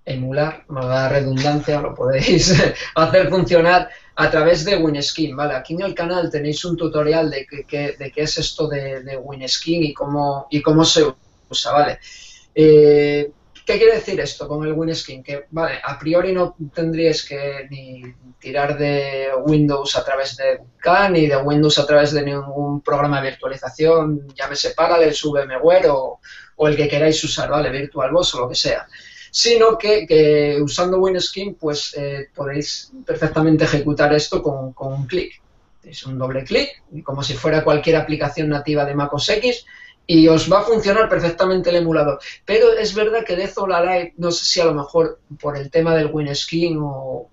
emular, la redundancia, lo podéis hacer funcionar a través de WinSkin, ¿vale? Aquí en el canal tenéis un tutorial de qué de qué es esto de, de, WinSkin y cómo, y cómo se usa, ¿vale? Eh, ¿Qué quiere decir esto con el WinSkin? Que, vale, a priori no tendríais que ni tirar de Windows a través de CAN ni de Windows a través de ningún programa de virtualización, llámese Parallels, VMware o, o el que queráis usar, ¿vale? VirtualBox o lo que sea. Sino que, usando WinSkin, pues eh, podéis perfectamente ejecutar esto con, con un clic. Es un doble clic, como si fuera cualquier aplicación nativa de macOS X, y os va a funcionar perfectamente el emulador. Pero es verdad que Death or Alive, no sé si a lo mejor por el tema del WinSkin o,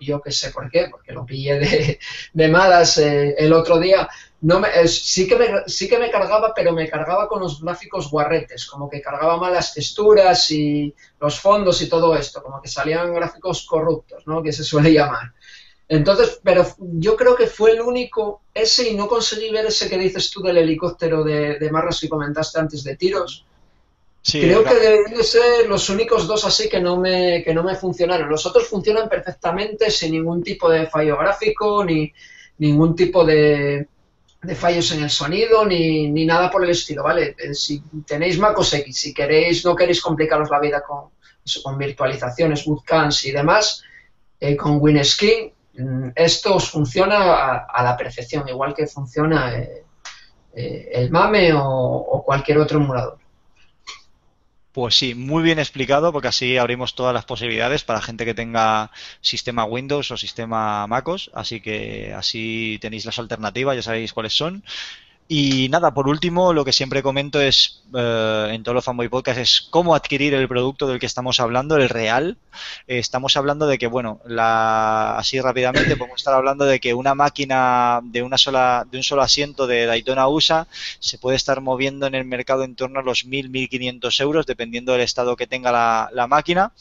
yo, qué sé por qué, porque lo pillé de, de malas eh, el otro día, no me, sí, que me, sí que me cargaba, pero me cargaba con los gráficos guarretes, como que cargaba mal las texturas y los fondos y todo esto, como que salían gráficos corruptos, ¿no? Que se suele llamar. Entonces, pero yo creo que fue el único ese y no conseguí ver ese que dices tú del helicóptero de, de Marras que comentaste antes de tiros. creo que deben ser los únicos dos así que no me que no me funcionaron. Los otros funcionan perfectamente sin ningún tipo de fallo gráfico ni ningún tipo de, de fallos en el sonido ni, ni, nada por el estilo, ¿vale? Eh, si tenéis MacOS X, si queréis no queréis complicaros la vida con, con virtualizaciones, bootcamps y demás, eh, con WinSkin esto os funciona a, la perfección, igual que funciona eh, eh, el MAME o, cualquier otro emulador. Pues sí, muy bien explicado porque así abrimos todas las posibilidades para gente que tenga sistema Windows o sistema MacOS, así que así tenéis las alternativas, ya sabéis cuáles son. Y nada, por último, lo que siempre comento es, eh, en todos los Fanboy Podcast, es cómo adquirir el producto del que estamos hablando, el real. estamos hablando de que, bueno, la, así rápidamente podemos estar hablando de que una máquina de una sola, de un solo asiento de Daytona USA se puede estar moviendo en el mercado en torno a los 1.000, 1.500 euros, dependiendo del estado que tenga la, la máquina.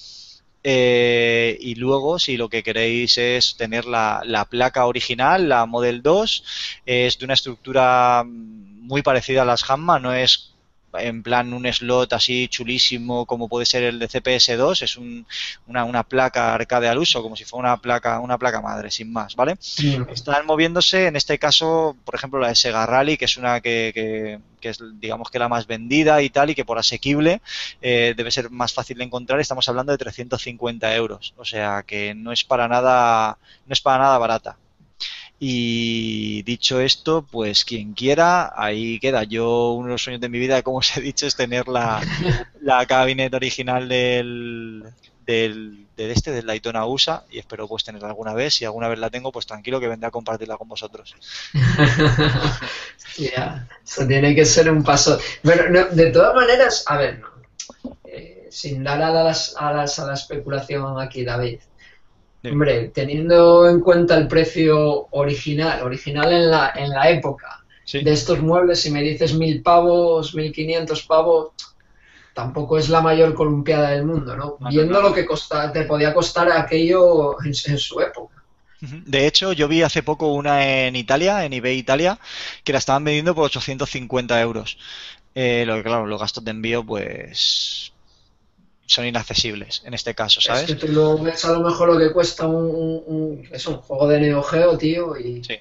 Eh, y luego, si lo que queréis es tener la, la, placa original, la Model 2, es de una estructura muy parecida a las Hamma, no es en plan un slot así chulísimo como puede ser el de CPS2, es una, una, placa arcade al uso, como si fuera una placa, una placa madre, sin más, ¿vale? Están moviéndose, en este caso, por ejemplo, la de Sega Rally, que es una que, es digamos que la más vendida y tal, y que por asequible eh, debe ser más fácil de encontrar, estamos hablando de 350 euros, o sea que no es para nada, no es para nada barata. Y dicho esto, pues quien quiera, ahí queda. Yo, uno de los sueños de mi vida, como os he dicho, es tener la, la cabinet original del, del, este, del Daytona USA, y espero pues tenerla alguna vez. Si alguna vez la tengo, pues tranquilo que vendré a compartirla con vosotros. ya, eso tiene que ser un paso. Bueno, de todas maneras, a ver, eh, sin dar a las, a, las, a la especulación aquí, David. Hombre, teniendo en cuenta el precio original, original en la, en la época de estos muebles, si me dices mil pavos, mil quinientos pavos, tampoco es la mayor columpiada del mundo, ¿no? Viendo lo que costa, te podía costar aquello en, su época. De hecho, yo vi hace poco una en Italia, en eBay Italia, que la estaban vendiendo por 850 euros. Eh, lo que, claro, los gastos de envío, pues son inaccesibles en este caso, ¿sabes? Es que tú lo ves a lo mejor lo que cuesta un, es un juego de Neo Geo, tío, y... Sí.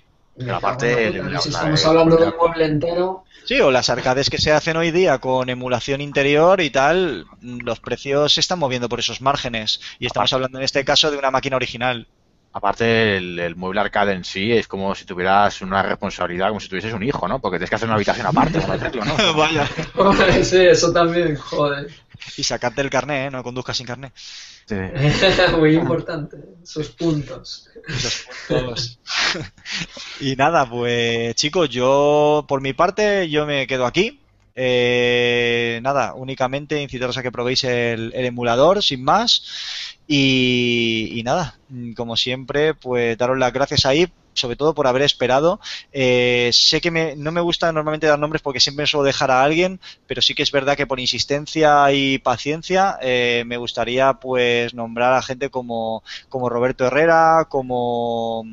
aparte, si estamos hablando de un mueble entero... Sí, o las arcades que se hacen hoy día con emulación interior y tal, los precios se están moviendo por esos márgenes. Y estamos hablando en este caso de una máquina original. Aparte, el, mueble arcade en sí es como si tuvieras una responsabilidad, como si tuvieses un hijo, ¿no? Porque tienes que hacer una habitación aparte para meterlo, ¿no? Vaya. sí, eso también, joder. Y sacarte el carnet, ¿eh? No conduzcas sin carnet. Sí. Muy importante, sus puntos. Esos puntos. y nada, pues chicos, yo por mi parte, yo me quedo aquí. Eh, nada, únicamente incitaros a que probéis el, emulador, sin más. Y, nada, como siempre, pues daros las gracias ahí, sobre todo por haber esperado. Eh, sé que no me gusta normalmente dar nombres porque siempre suelo dejar a alguien, pero sí que es verdad que por insistencia y paciencia eh, me gustaría pues nombrar a gente como, como Roberto Herrera, como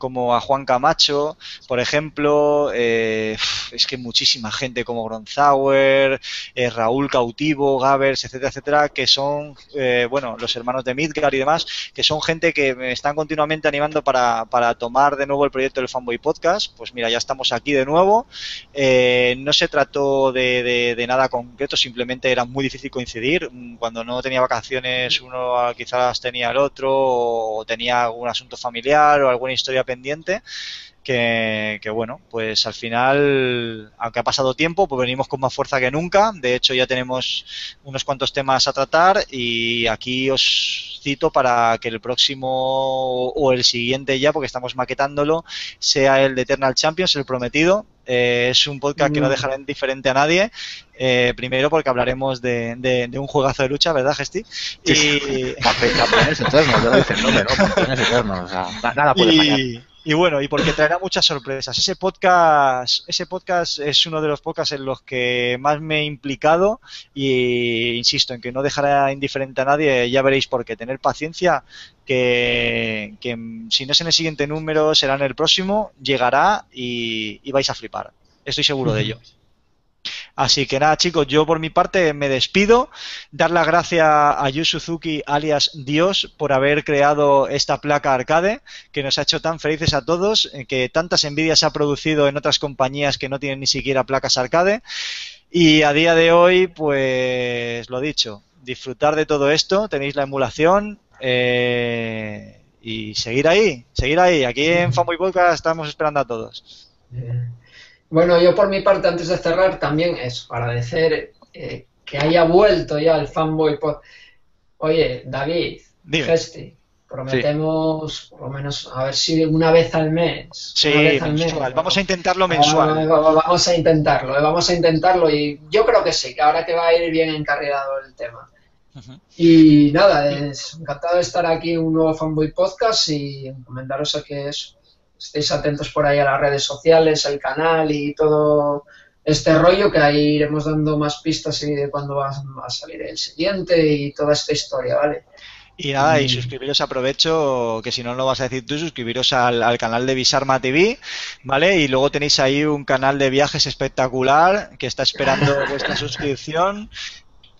como a Juan Camacho, por ejemplo, eh, es que muchísima gente como Gronzauer, eh, Raúl Cautivo, Gavers, etcétera, etcétera, que son, eh, bueno, los hermanos de Midgar y demás, que son gente que me están continuamente animando para, para tomar de nuevo el proyecto del Fanboy Podcast. Pues mira, ya estamos aquí de nuevo. no se trató de, de, nada concreto, simplemente era muy difícil coincidir. Cuando no tenía vacaciones, uno quizás tenía el otro, o tenía algún asunto familiar o alguna historia pendiente que, bueno, pues al final, aunque ha pasado tiempo, pues venimos con más fuerza que nunca. De hecho, ya tenemos unos cuantos temas a tratar y aquí os cito para que el próximo o el siguiente ya, porque estamos maquetándolo, sea el de Eternal Champions, el prometido. Eh, es un podcast que no mm. dejará indiferente a nadie. Eh, primero porque hablaremos de, de, un juegazo de lucha, ¿verdad, Gesti? Y... Campeones eternos, nada puede y bueno, y porque traerá muchas sorpresas. Ese podcast, ese podcast es uno de los podcasts en los que más me he implicado y insisto en que no dejará indiferente a nadie. Ya veréis por qué. Tener paciencia, que, si no es en el siguiente número, será en el próximo, llegará y, y vais a flipar. Estoy seguro de ello. Así que nada, chicos, yo por mi parte me despido. Dar las gracias a Yu Suzuki, alias Dios, por haber creado esta placa arcade, que nos ha hecho tan felices a todos, eh, que tantas envidias ha producido en otras compañías que no tienen ni siquiera placas arcade. Y a día de hoy, pues lo dicho, disfrutar de todo esto, tenéis la emulación. Eh, y seguir ahí, seguir ahí. Aquí en Fanboy Podcast estamos esperando a todos. Bueno, yo por mi parte, antes de cerrar, también es agradecer eh, que haya vuelto ya el fanboy. Oye, David, Gesti, prometemos por lo menos a ver si una vez al mes. Sí, mensual. Vamos a intentarlo mensual. Vamos a intentarlo, eh, vamos a intentarlo y yo creo que sí, que ahora que va a ir bien encarrilado el tema. Y nada, es encantado de estar aquí en un nuevo Fanboy Podcast y comentaros a que es estéis atentos por ahí a las redes sociales, el canal y todo este rollo que ahí iremos dando más pistas y de cuándo va, a salir el siguiente y toda esta historia, ¿vale? Y nada, y suscribiros, aprovecho, que si no lo vas a decir tú, suscribiros al, al, canal de Visarma TV, ¿vale? Y luego tenéis ahí un canal de viajes espectacular que está esperando vuestra suscripción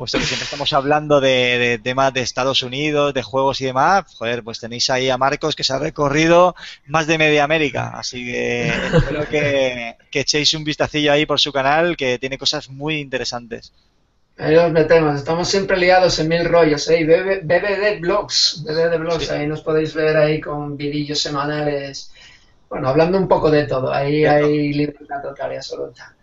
puesto que siempre estamos hablando de, temas de Estados Unidos, de juegos y demás, joder, pues tenéis ahí a Marcos que se ha recorrido más de media América, así que espero que, echéis un vistacillo ahí por su canal, que tiene cosas muy interesantes. Ahí nos metemos, estamos siempre liados en mil rollos, ¿eh? BBD Blogs, BBD Blogs, ahí nos podéis ver ahí con vidillos semanales. Bueno, hablando un poco de todo, ahí hay libertad total y absoluta.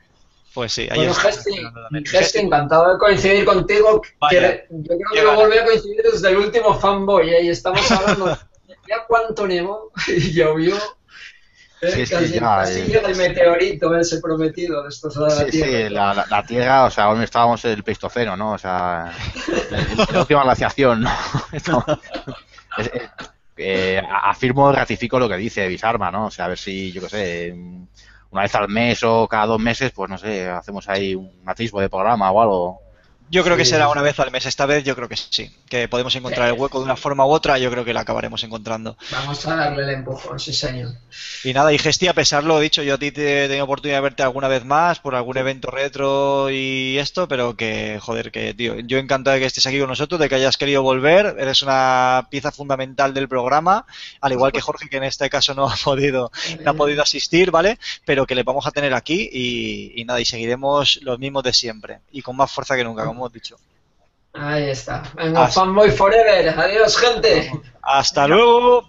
Pues sí, ahí bueno, Gesti, encantado de coincidir contigo. yo creo que lo volví a coincidir desde el último fanboy, ¿eh? y estamos hablando ya cuánto nevó y llovió. ¿eh? Sí, casi, sí, casi llega el meteorito ese prometido de estos de la sí, Tierra. Sí, la, la, Tierra, o sea, aún estábamos en el Pleistoceno, ¿no? O sea, la última glaciación, ¿no? eh, afirmo, ratifico lo que dice Bisarma, ¿no? O sea, a ver si, yo qué sé, una vez al mes o cada dos meses, pues no sé, hacemos ahí un atisbo de programa o algo. Yo creo que será una vez al mes. Esta vez yo creo que sí. Que podemos encontrar el hueco de una forma u otra. Yo creo que la acabaremos encontrando. Vamos a darle el empujón, sí, señor. Y nada, y Gesti, a pesar lo dicho, yo a ti te he tenido oportunidad de verte alguna vez más por algún evento retro y esto, pero que, joder, que, tío, yo encantado de que estés aquí con nosotros, de que hayas querido volver. Eres una pieza fundamental del programa, al igual que Jorge, que en este caso no ha podido, no ha podido asistir, ¿vale? Pero que le vamos a tener aquí y, y nada, y seguiremos los mismos de siempre y con más fuerza que nunca hemos dicho. Ahí está. Venga, Fanboy Forever. Adiós, gente. Hasta luego.